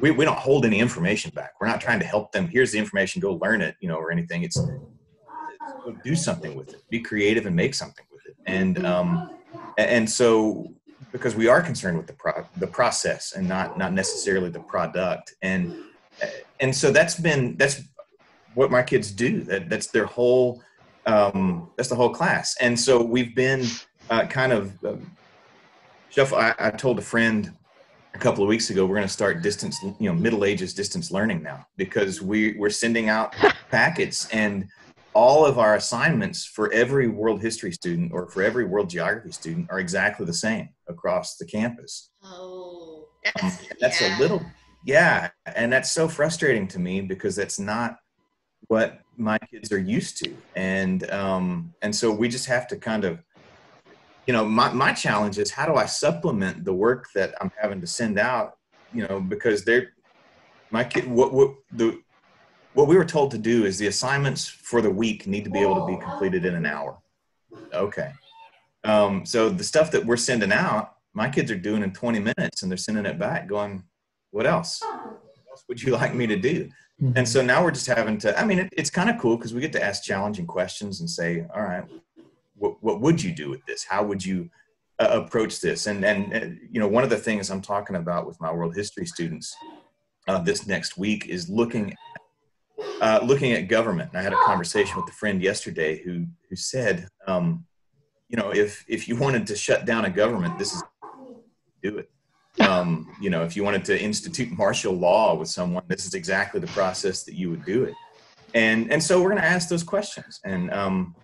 Speaker 9: We, we don't hold any information back. We're not trying to help them. Here's the information. Go learn it, you know, or anything. It's go do something with it. Be creative and make something with it. And um, and so because we are concerned with the pro- the process and not not necessarily the product. And and so that's been that's what my kids do. That that's their whole um, that's the whole class. And so we've been uh, kind of um, shuffle. I, I told a friend a couple of weeks ago we're going to start distance you know middle ages distance learning now because we we're sending out packets and all of our assignments for every world history student or for every world geography student are exactly the same across the campus
Speaker 4: Oh,
Speaker 9: um,
Speaker 4: that's,
Speaker 9: that's
Speaker 4: yeah.
Speaker 9: a little yeah and that's so frustrating to me because that's not what my kids are used to and um and so we just have to kind of you know my, my challenge is how do i supplement the work that i'm having to send out you know because they're my kid what what the what we were told to do is the assignments for the week need to be able to be completed in an hour. Okay. Um, so the stuff that we're sending out my kids are doing in 20 minutes and they're sending it back going what else? What else would you like me to do? And so now we're just having to i mean it, it's kind of cool because we get to ask challenging questions and say all right what, what would you do with this? How would you uh, approach this? And and uh, you know one of the things i'm talking about with my world history students uh, this next week is looking uh, looking at government. And I had a conversation with a friend yesterday who who said, um, you know, if if you wanted to shut down a government, this is do it. Um, you know, if you wanted to institute martial law with someone, this is exactly the process that you would do it. And and so we're going to ask those questions, and um,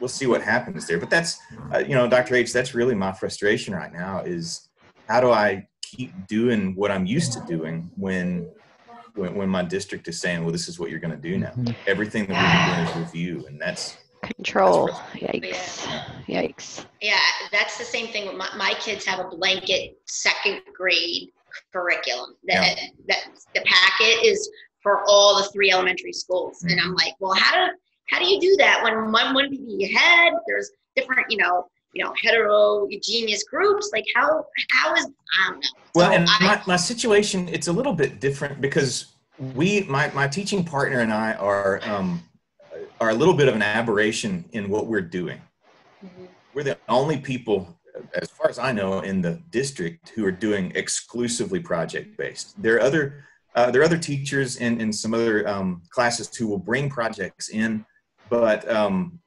Speaker 9: we'll see what happens there. But that's, uh, you know, Dr. H, that's really my frustration right now is how do I keep doing what I'm used to doing when when, when my district is saying, well, this is what you're going to do now. Mm-hmm. Everything that we're doing is review, and that's
Speaker 2: Control.
Speaker 4: Yeah.
Speaker 2: Yikes. Yikes.
Speaker 4: Yeah, that's the same thing. with My, my kids have a blanket second grade curriculum. That, that the packet is for all the three elementary schools, and mm-hmm. I'm like, well, how do how do you do that when one would be ahead? There's different, you know, you know, heterogeneous groups. Like how how is I don't know.
Speaker 9: Well,
Speaker 4: So
Speaker 9: and
Speaker 4: I-
Speaker 9: my, my situation, it's a little bit different because we, my, my teaching partner and I are, um, are a little bit of an aberration in what we're doing.
Speaker 4: Mhm.
Speaker 9: We're the only people, as far as I know, in the district who are doing exclusively project based. There are other, uh, there are other teachers in, in some other um, classes who will bring projects in, but um,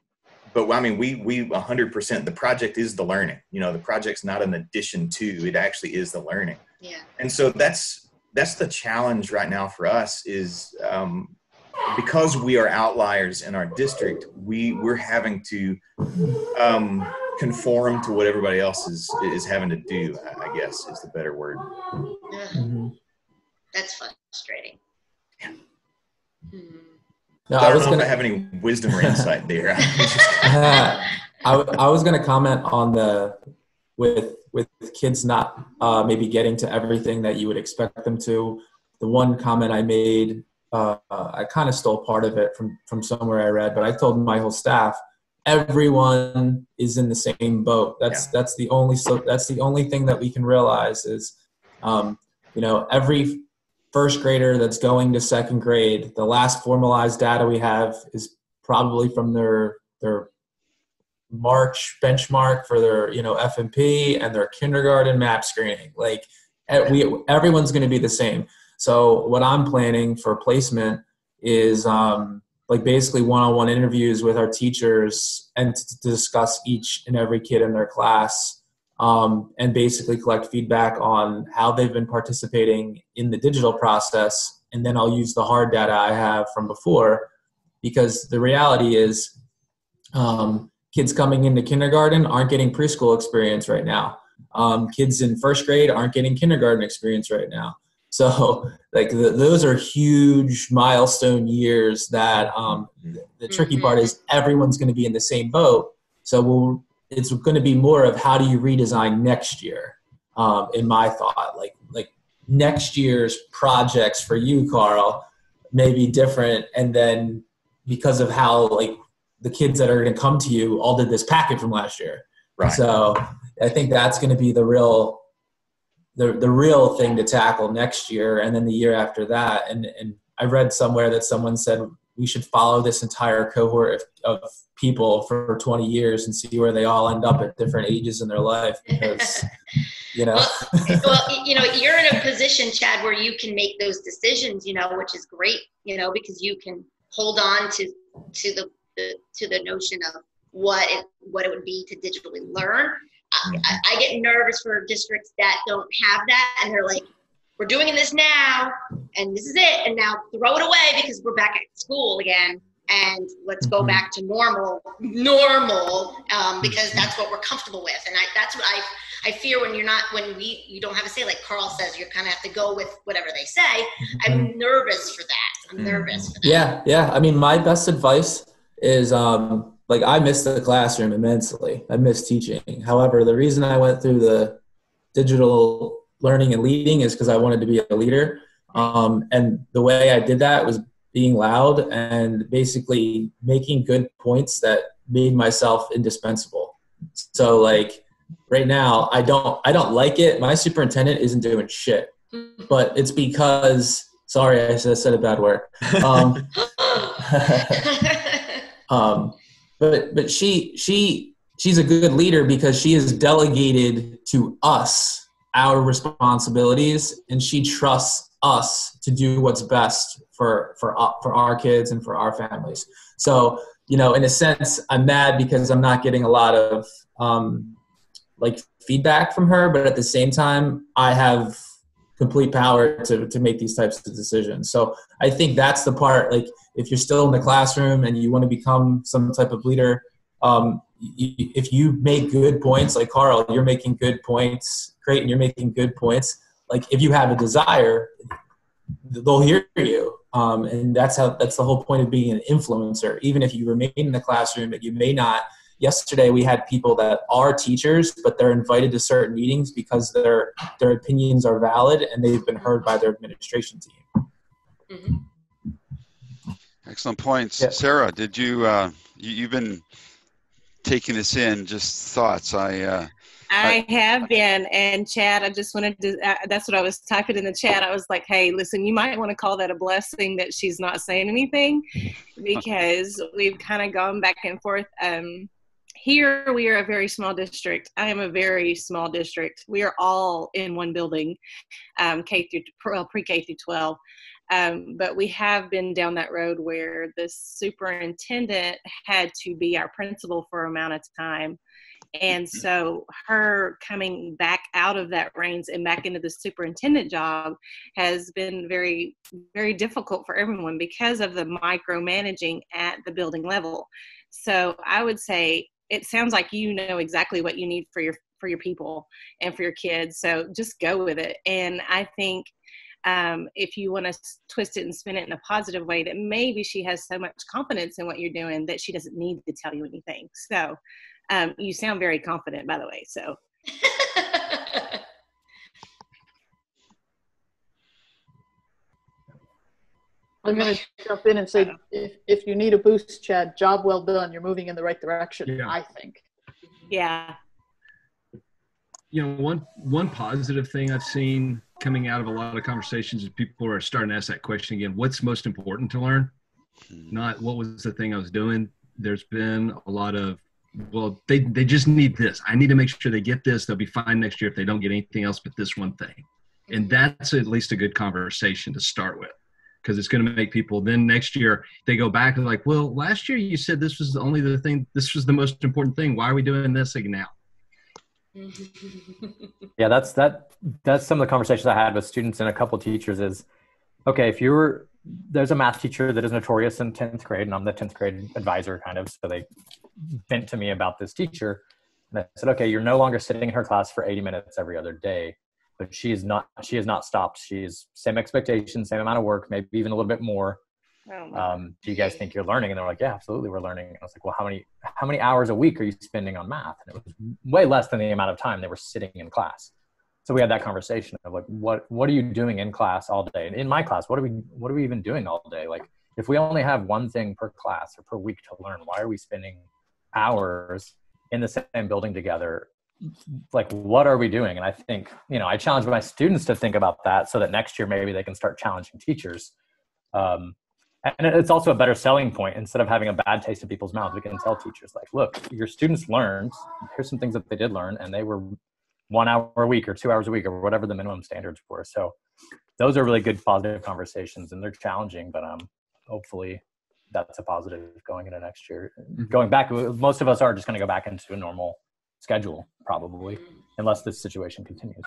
Speaker 9: but I mean, we we 100%. The project is the learning. You know, the project's not an addition to. It actually is the learning.
Speaker 4: Yeah.
Speaker 9: And so that's that's the challenge right now for us is um, because we are outliers in our district. We we're having to um, conform to what everybody else is is having to do. I I guess is the better word.
Speaker 4: Yeah.
Speaker 3: Mm-hmm.
Speaker 4: That's frustrating. Hmm.
Speaker 3: No,
Speaker 9: I,
Speaker 3: I was gonna.
Speaker 9: have any wisdom or insight there.
Speaker 3: I, I was going to comment on the with with kids not uh, maybe getting to everything that you would expect them to. The one comment I made, uh, I kind of stole part of it from from somewhere I read, but I told my whole staff, everyone is in the same boat. That's that's the only so that's the only thing that we can realize is, um, you know, every first grader that's going to second grade, the last formalized data we have is probably from their their March benchmark for their you know FMP and their kindergarten map screening. Like we everyone's going to be the same. So what I'm planning for placement is um, like basically one-on-one interviews with our teachers and to discuss each and every kid in their class um, and basically collect feedback on how they've been participating in the digital process. And then I'll use the hard data I have from before because the reality is um, kids coming into kindergarten aren't getting preschool experience right now. Um, kids in first grade aren't getting kindergarten experience right now. So, like, the, those are huge milestone years that um, the tricky part is everyone's going to be in the same boat. So, we'll, it's going to be more of how do you redesign next year, um, in my thought. Like, like next year's projects for you, Carl, may be different. And then because of how, like, the kids that are going to come to you all did this packet from last year.
Speaker 9: Right.
Speaker 3: So I think that's going to be the real, the the real thing to tackle next year, and then the year after that. And and I read somewhere that someone said we should follow this entire cohort of, of people for 20 years and see where they all end up at different ages in their life because you know
Speaker 4: well, well, you know, you're in a position, Chad, where you can make those decisions. You know, which is great. You know, because you can hold on to to the, the to the notion of what it what it would be to digitally learn. I, mm-hmm. I, I get nervous for districts that don't have that, and they're like, "We're doing this now, and this is it, and now throw it away because we're back at school again." And let's go
Speaker 3: Mhm.
Speaker 4: back to normal, normal, um, because that's what we're comfortable with. And I, that's what I, I fear when you're not, when we, you don't have a say, like Carl says, you kind of have to go with whatever they say. I'm nervous for that. I'm nervous for that.
Speaker 3: Yeah, yeah. I mean, my best advice is um, like I miss the classroom immensely. I miss teaching. However, the reason I went through the digital learning and leading is because I wanted to be a leader. Um, and the way I did that was being loud and basically making good points that made myself indispensable. So like right now, I don't I don't like it. My superintendent isn't doing shit, but it's because sorry I said, said a bad word. Um, um, but but she she she's a good leader because she is delegated to us our responsibilities and she trusts us to do what's best for for uh, for our kids and for our families. So you know in a sense i'm mad because i'm not getting a lot of um, like feedback from her but at the same time i have complete power to, to make these types of decisions. So i think that's the part like if you're still in the classroom and you want to become some type of leader um, if you make good points like carl you're making good points great and you're making good points like if you have a desire they'll hear you um, and that's how that's the whole point of being an influencer even if you remain in the classroom but you may not yesterday we had people that are teachers but they're invited to certain meetings because their their opinions are valid and they've been heard by their administration team
Speaker 4: Mhm.
Speaker 1: Excellent points.
Speaker 3: Yeah.
Speaker 1: Sarah, did you, uh, you, you've been taking this in, just thoughts. I, uh,
Speaker 10: I have been, and Chad, I just wanted to. Uh, that's what I was typing in the chat. I was like, "Hey, listen, you might want to call that a blessing that she's not saying anything, because we've kind of gone back and forth. Um, here, we are a very small district. I am a very small district. We are all in one building, um, K through well, pre K through twelve. Um, but we have been down that road where the superintendent had to be our principal for amount of time. And so her coming back out of that reins and back into the superintendent job has been very, very difficult for everyone because of the micromanaging at the building level. So I would say it sounds like you know exactly what you need for your for your people and for your kids. So just go with it. And I think um, if you want to twist it and spin it in a positive way, that maybe she has so much confidence in what you're doing that she doesn't need to tell you anything. So um, you sound very confident, by the way. So.
Speaker 6: I'm going to jump in and say, if, if you need a boost, Chad, job well done. You're moving in the right direction,
Speaker 7: Yeah.
Speaker 6: I think.
Speaker 10: Yeah.
Speaker 7: you know one one positive thing i've seen coming out of a lot of conversations is people are starting to ask that question again what's most important to learn not what was the thing i was doing there's been a lot of well they they just need this i need to make sure they get this they'll be fine next year if they don't get anything else but this one thing and that's at least a good conversation to start with because it's going to make people then next year they go back and like well last year you said this was the only the thing this was the most important thing why are we doing this again now
Speaker 5: Yeah, that's that. That's some of the conversations I had with students and a couple teachers. Is okay if you were there's a math teacher that is notorious in tenth grade, and I'm the tenth grade advisor, kind of. So they vent to me about this teacher, and I said, okay, you're no longer sitting in her class for 80 minutes every other day, but she is not. She has not stopped. She's same expectation, same amount of work, maybe even a little bit more.
Speaker 10: Oh,
Speaker 5: um, do you guys think you're learning? And they're like, yeah, absolutely, we're learning. And I was like, well, how many how many hours a week are you spending on math? And it was way less than the amount of time they were sitting in class. So we had that conversation of like, what what are you doing in class all day? And in my class, what are we what are we even doing all day? Like, if we only have one thing per class or per week to learn, why are we spending hours in the same building together? Like, what are we doing? And I think you know, I challenge my students to think about that so that next year maybe they can start challenging teachers. Um, and it's also a better selling point instead of having a bad taste in people's mouths we can tell teachers like look your students learned here's some things that they did learn and they were one hour a week or two hours a week or whatever the minimum standards were. So those are really good positive conversations and they're challenging but um hopefully that's a positive going into next year. Going back most of us are just going to go back into a normal schedule probably unless this situation continues.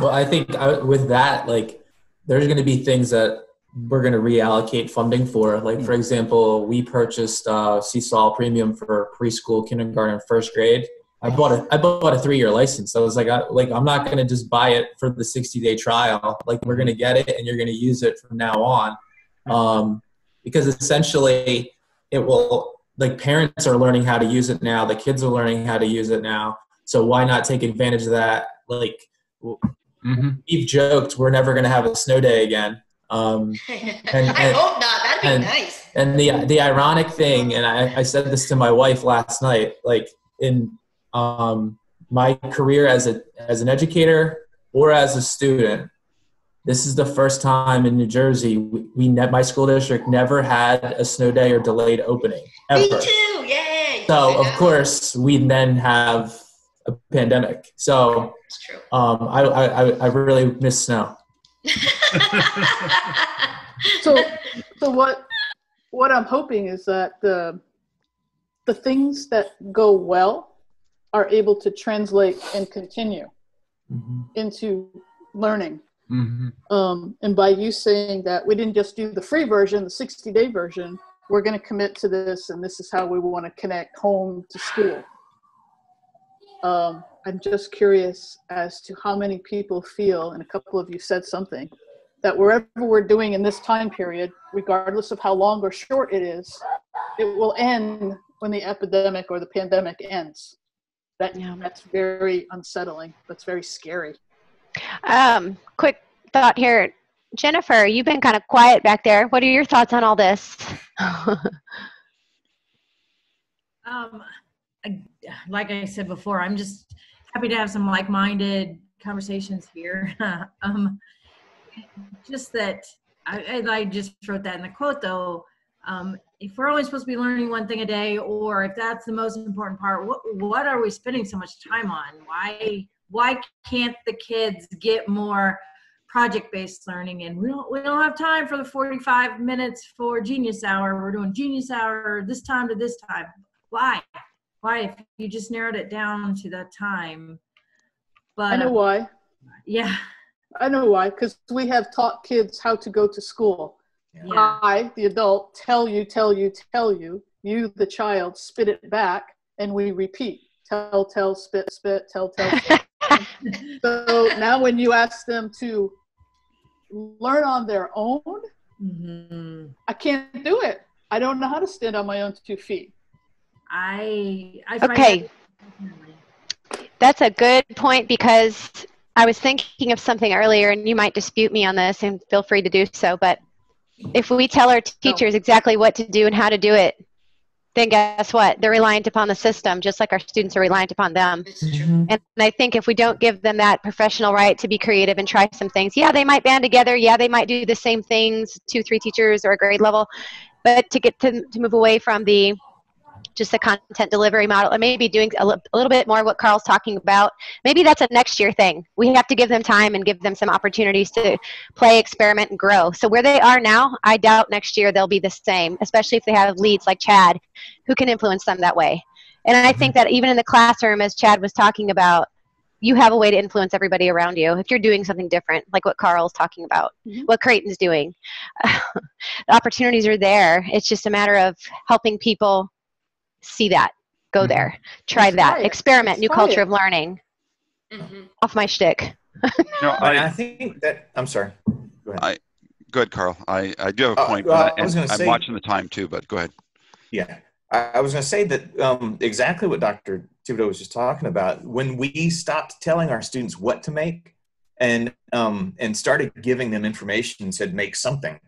Speaker 3: Well, I think I, with that, like, there's going to be things that we're going to reallocate funding for. Like, for example, we purchased uh, Seesaw Premium for preschool, kindergarten, first grade. I bought a I bought a three year license. I was like, I, like I'm not going to just buy it for the 60 day trial. Like, we're going to get it, and you're going to use it from now on, um, because essentially, it will. Like, parents are learning how to use it now. The kids are learning how to use it now. So why not take advantage of that? Like,
Speaker 7: mm-hmm.
Speaker 3: we've joked we're never going to have a snow day again. Um, and,
Speaker 4: I hope not. That'd be
Speaker 3: and-
Speaker 4: nice.
Speaker 3: and the the ironic thing, and I, I said this to my wife last night, like in um, my career as a as an educator or as a student, this is the first time in New Jersey we, we ne- my school district never had a snow day or delayed opening
Speaker 4: Me too. Yay.
Speaker 3: So of course we then have a pandemic. So
Speaker 4: It's true.
Speaker 3: um, I, I I really miss snow.
Speaker 6: So, so what, what I'm hoping is that the, the things that go well are able to translate and continue into learning.
Speaker 7: Mm-hmm.
Speaker 6: Um, and by you saying that we didn't just do the free version, the 60 day version, we're going to commit to this, and this is how we want to connect home to school. Um, I'm just curious as to how many people feel, and a couple of you said something, that wherever we're doing in this time period, regardless of how long or short it is, it will end when the epidemic or the pandemic ends. That,
Speaker 2: Yeah.
Speaker 6: That's very unsettling. That's very scary.
Speaker 2: Um, quick thought here. Jennifer, you've been kind of quiet back there. What are your thoughts on all this?
Speaker 8: Um, I, like I said before, I'm just happy to have some like-minded conversations here. um, just that I, I just wrote that in the quote though. Um, if we're only supposed to be learning one thing a day, or if that's the most important part, what what are we spending so much time on? Why why can't the kids get more project-based learning and we don't we don't have time for the 45 minutes for genius hour we're doing genius hour this time to this time why why if you just narrowed it down to that time but
Speaker 6: I know why.
Speaker 8: yeah
Speaker 6: I know why. Because we have taught kids how to go to school.
Speaker 8: yeah
Speaker 6: I, the adult, tell you, tell you, tell you. You, the child, spit it back, and we repeat. Tell, tell, spit, spit, tell, tell. spit. so now, when you ask them to learn on their own,
Speaker 8: hmm
Speaker 6: I can't do it. I don't know how to stand on my own two feet.
Speaker 8: I i
Speaker 2: Okay.
Speaker 8: that-
Speaker 2: That's a good point because I was thinking of something earlier, and you might dispute me on this, and feel free to do so. But if we tell our teachers exactly what to do and how to do it, then guess what? They're reliant upon the system, just like our students are reliant upon them.
Speaker 4: This is true.
Speaker 3: Mhm.
Speaker 2: And I think if we don't give them that professional right to be creative and try some things, yeah, they might band together. Yeah, they might do the same things, two, three teachers or a grade level. But to get to, to move away from the just the content delivery model and maybe doing a, little bit more of what Carl's talking about, maybe that's a next year thing. We have to give them time and give them some opportunities to play, experiment, and grow. So where they are now, I doubt next year they'll be the same, especially if they have leads like Chad who can influence them that way. And I think that even in the classroom, as Chad was talking about, you have a way to influence everybody around you if you're doing something different, like what Carl's talking about,
Speaker 6: Mhm.
Speaker 2: what Creighton's doing. the opportunities are there. It's just a matter of helping people see that, go
Speaker 7: Mhm.
Speaker 2: there, try
Speaker 6: Let's
Speaker 2: that,
Speaker 6: try
Speaker 2: experiment,
Speaker 6: Let's
Speaker 2: new
Speaker 6: try
Speaker 2: culture of learning.
Speaker 4: Mhm.
Speaker 2: Off my shtick.
Speaker 1: No, I,
Speaker 9: I think that I'm sorry. Go ahead.
Speaker 1: I- good, Carl. I, I do have a
Speaker 9: Uh,
Speaker 1: point,
Speaker 9: well,
Speaker 1: but
Speaker 9: I was
Speaker 1: and
Speaker 9: gonna
Speaker 1: I'm watching the time too. But go ahead.
Speaker 9: Yeah, I, I was going to say that um, exactly what Dr. Thibodeau was just talking about. When we stopped telling our students what to make, and um, and started giving them information and said make something,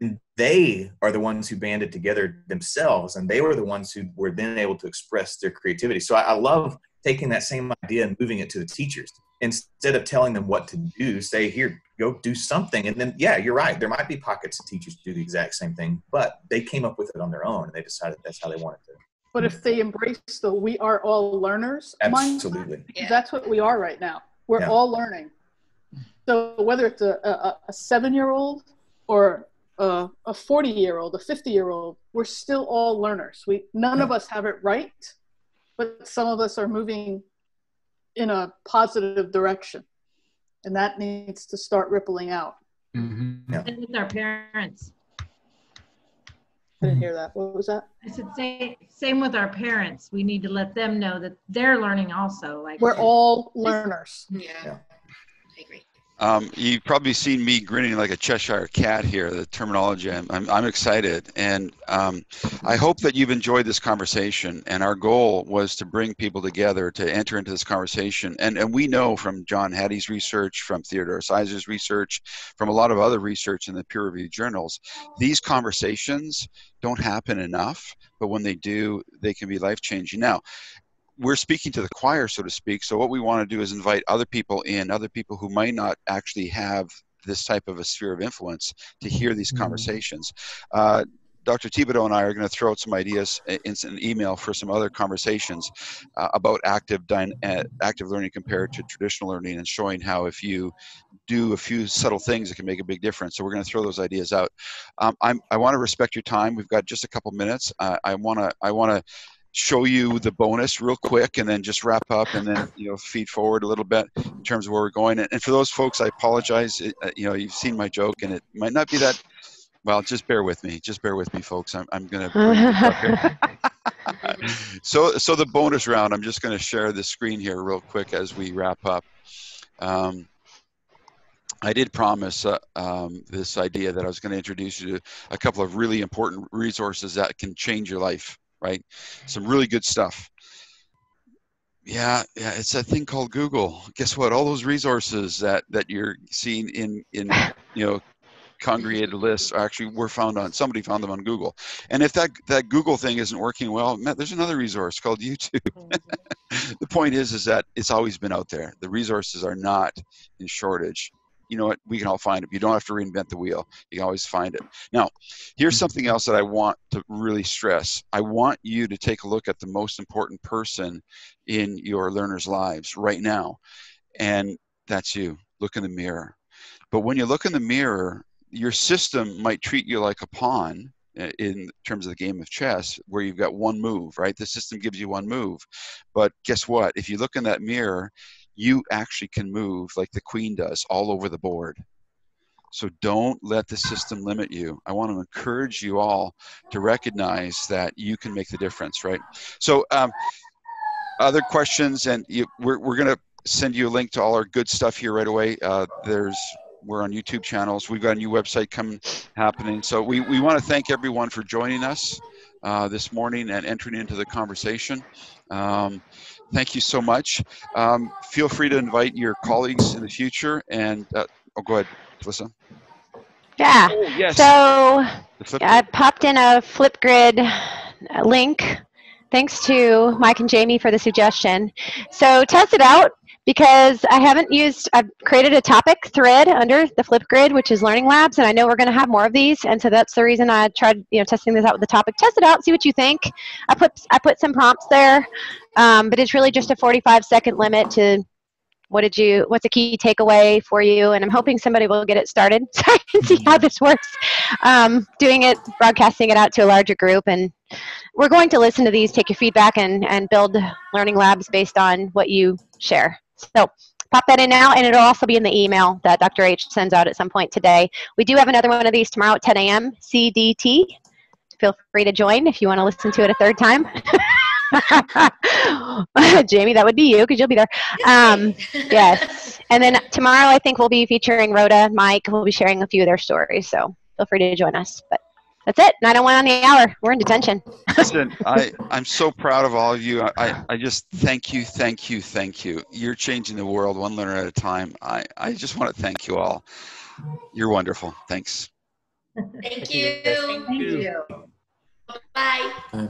Speaker 9: and they are the ones who banded together themselves, and they were the ones who were then able to express their creativity. So I, I love taking that same idea and moving it to the teachers instead of telling them what to do. Say here, go do something, and then yeah, you're right. There might be pockets of teachers who do the exact same thing, but they came up with it on their own, and they decided that's how they wanted to.
Speaker 6: But if they embrace the "we are all learners"
Speaker 9: Absolutely.
Speaker 4: Yeah.
Speaker 6: that's what we are right now. We're
Speaker 9: Yeah.
Speaker 6: all learning. So whether it's a, a, a seven-year-old or a, a 40-year-old, a 50-year-old, we're still all learners. We none of us have it right, but some of us are moving in a positive direction, and that needs to start rippling out.
Speaker 7: Mhm.
Speaker 9: Yeah.
Speaker 8: And with our parents.
Speaker 6: I didn't hear that. What was that?
Speaker 8: I said, same, same with our parents. We need to let them know that they're learning also. Like
Speaker 6: We're all learners.
Speaker 4: Yeah.
Speaker 9: Yeah.
Speaker 1: Um, you've probably seen me grinning like a Cheshire cat here. The terminology. I'm, I'm, I'm excited, and um, I hope that you've enjoyed this conversation. And our goal was to bring people together to enter into this conversation. And and we know from John Hattie's research, from Theodore Sizer's research, from a lot of other research in the peer-reviewed journals, these conversations don't happen enough. But when they do, they can be life-changing. Now, we're speaking to the choir, so to speak. So what we want to do is invite other people in, other people who might not actually have this type of a sphere of influence to hear these
Speaker 3: Mhm.
Speaker 1: conversations. Uh, Dr. Thibodeau and I are going to throw out some ideas in an email for some other conversations uh, about active dyna- uh, active learning compared to traditional learning and showing how if you do a few subtle things, it can make a big difference. So we're going to throw those ideas out. Um, I'm, I want to respect your time. We've got just a couple minutes. Uh, I want to I want to show you the bonus real quick and then just wrap up and then you know feed forward a little bit in terms of where we're going. And, for those folks i apologize. It, uh, you know you've seen my joke and it might not be that well just bear with me. Just bear with me folks. I'm, I'm gonna bring this up here. so so the bonus round i'm just going to share the screen here real quick as we wrap up. Um, I did promise uh, um, this idea that I was going to introduce you to a couple of really important resources that can change your life, right? Some really good stuff. Yeah, yeah, it's a thing called Google. Guess what? All those resources that that you're seeing in in you know congregated lists actually were found on somebody found them on Google. And if that that Google thing isn't working well, there's another resource called YouTube. Mm-hmm. the point is is that it's always been out there. The resources are not in shortage. You know what? We can all find it. You don't have to reinvent the wheel. You can always find it. Now, here's something else that I want to really stress. I want you to take a look at the most important person in your learners' lives right now, and that's you. Look in the mirror. But when you look in the mirror, your system might treat you like a pawn uh, in terms of the game of chess where you've got one move right the system gives you one move but guess what if you look in that mirror you actually can move like the queen does all over the board so don't let the system limit you i want to encourage you all to recognize that you can make the difference right so um, other questions and you, we're, we're going to send you a link to all our good stuff here right away uh, there's we're on YouTube channels. We've got a new website coming happening. So we, we want to thank everyone for joining us uh, this morning and entering into the conversation. Um, thank you so much. Um, feel free to invite your colleagues in the future. And uh, oh, go ahead, Melissa.
Speaker 2: Yeah.
Speaker 1: Oh, yes.
Speaker 2: So I popped in a Flipgrid link. Thanks to Mike and Jamie for the suggestion. So test it out because I haven't used, I've created a topic thread under the Flipgrid, which is Learning Labs, and I know we're going to have more of these, and so that's the reason I tried, you know, testing this out with the topic. Test it out, see what you think. I put I put some prompts there, um, but it's really just a 45 second limit to what did you what's a key takeaway for you and i'm hoping somebody will get it started so i can see how this works um, doing it broadcasting it out to a larger group and we're going to listen to these take your feedback and and build learning labs based on what you share so pop that in now, and it'll also be in the email that Dr. H sends out at some point today. We do have another one of these tomorrow at 10 a.m. CDT. Feel free to join if you want to listen to it a third time. Jamie, that would be you because you'll be there. Um, yes. And then tomorrow, I think we'll be featuring Rhoda, Mike. We'll be sharing a few of their stories. So feel free to join us. But that's it. 901 on the hour. We're in detention.
Speaker 1: Listen, I, I'm so proud of all of you. I, I just thank you, thank you, thank you. You're changing the world one learner at a time. I, I just want to thank you all. You're wonderful. Thanks.
Speaker 4: Thank you.
Speaker 8: Thank you.
Speaker 4: Bye.
Speaker 3: Bye.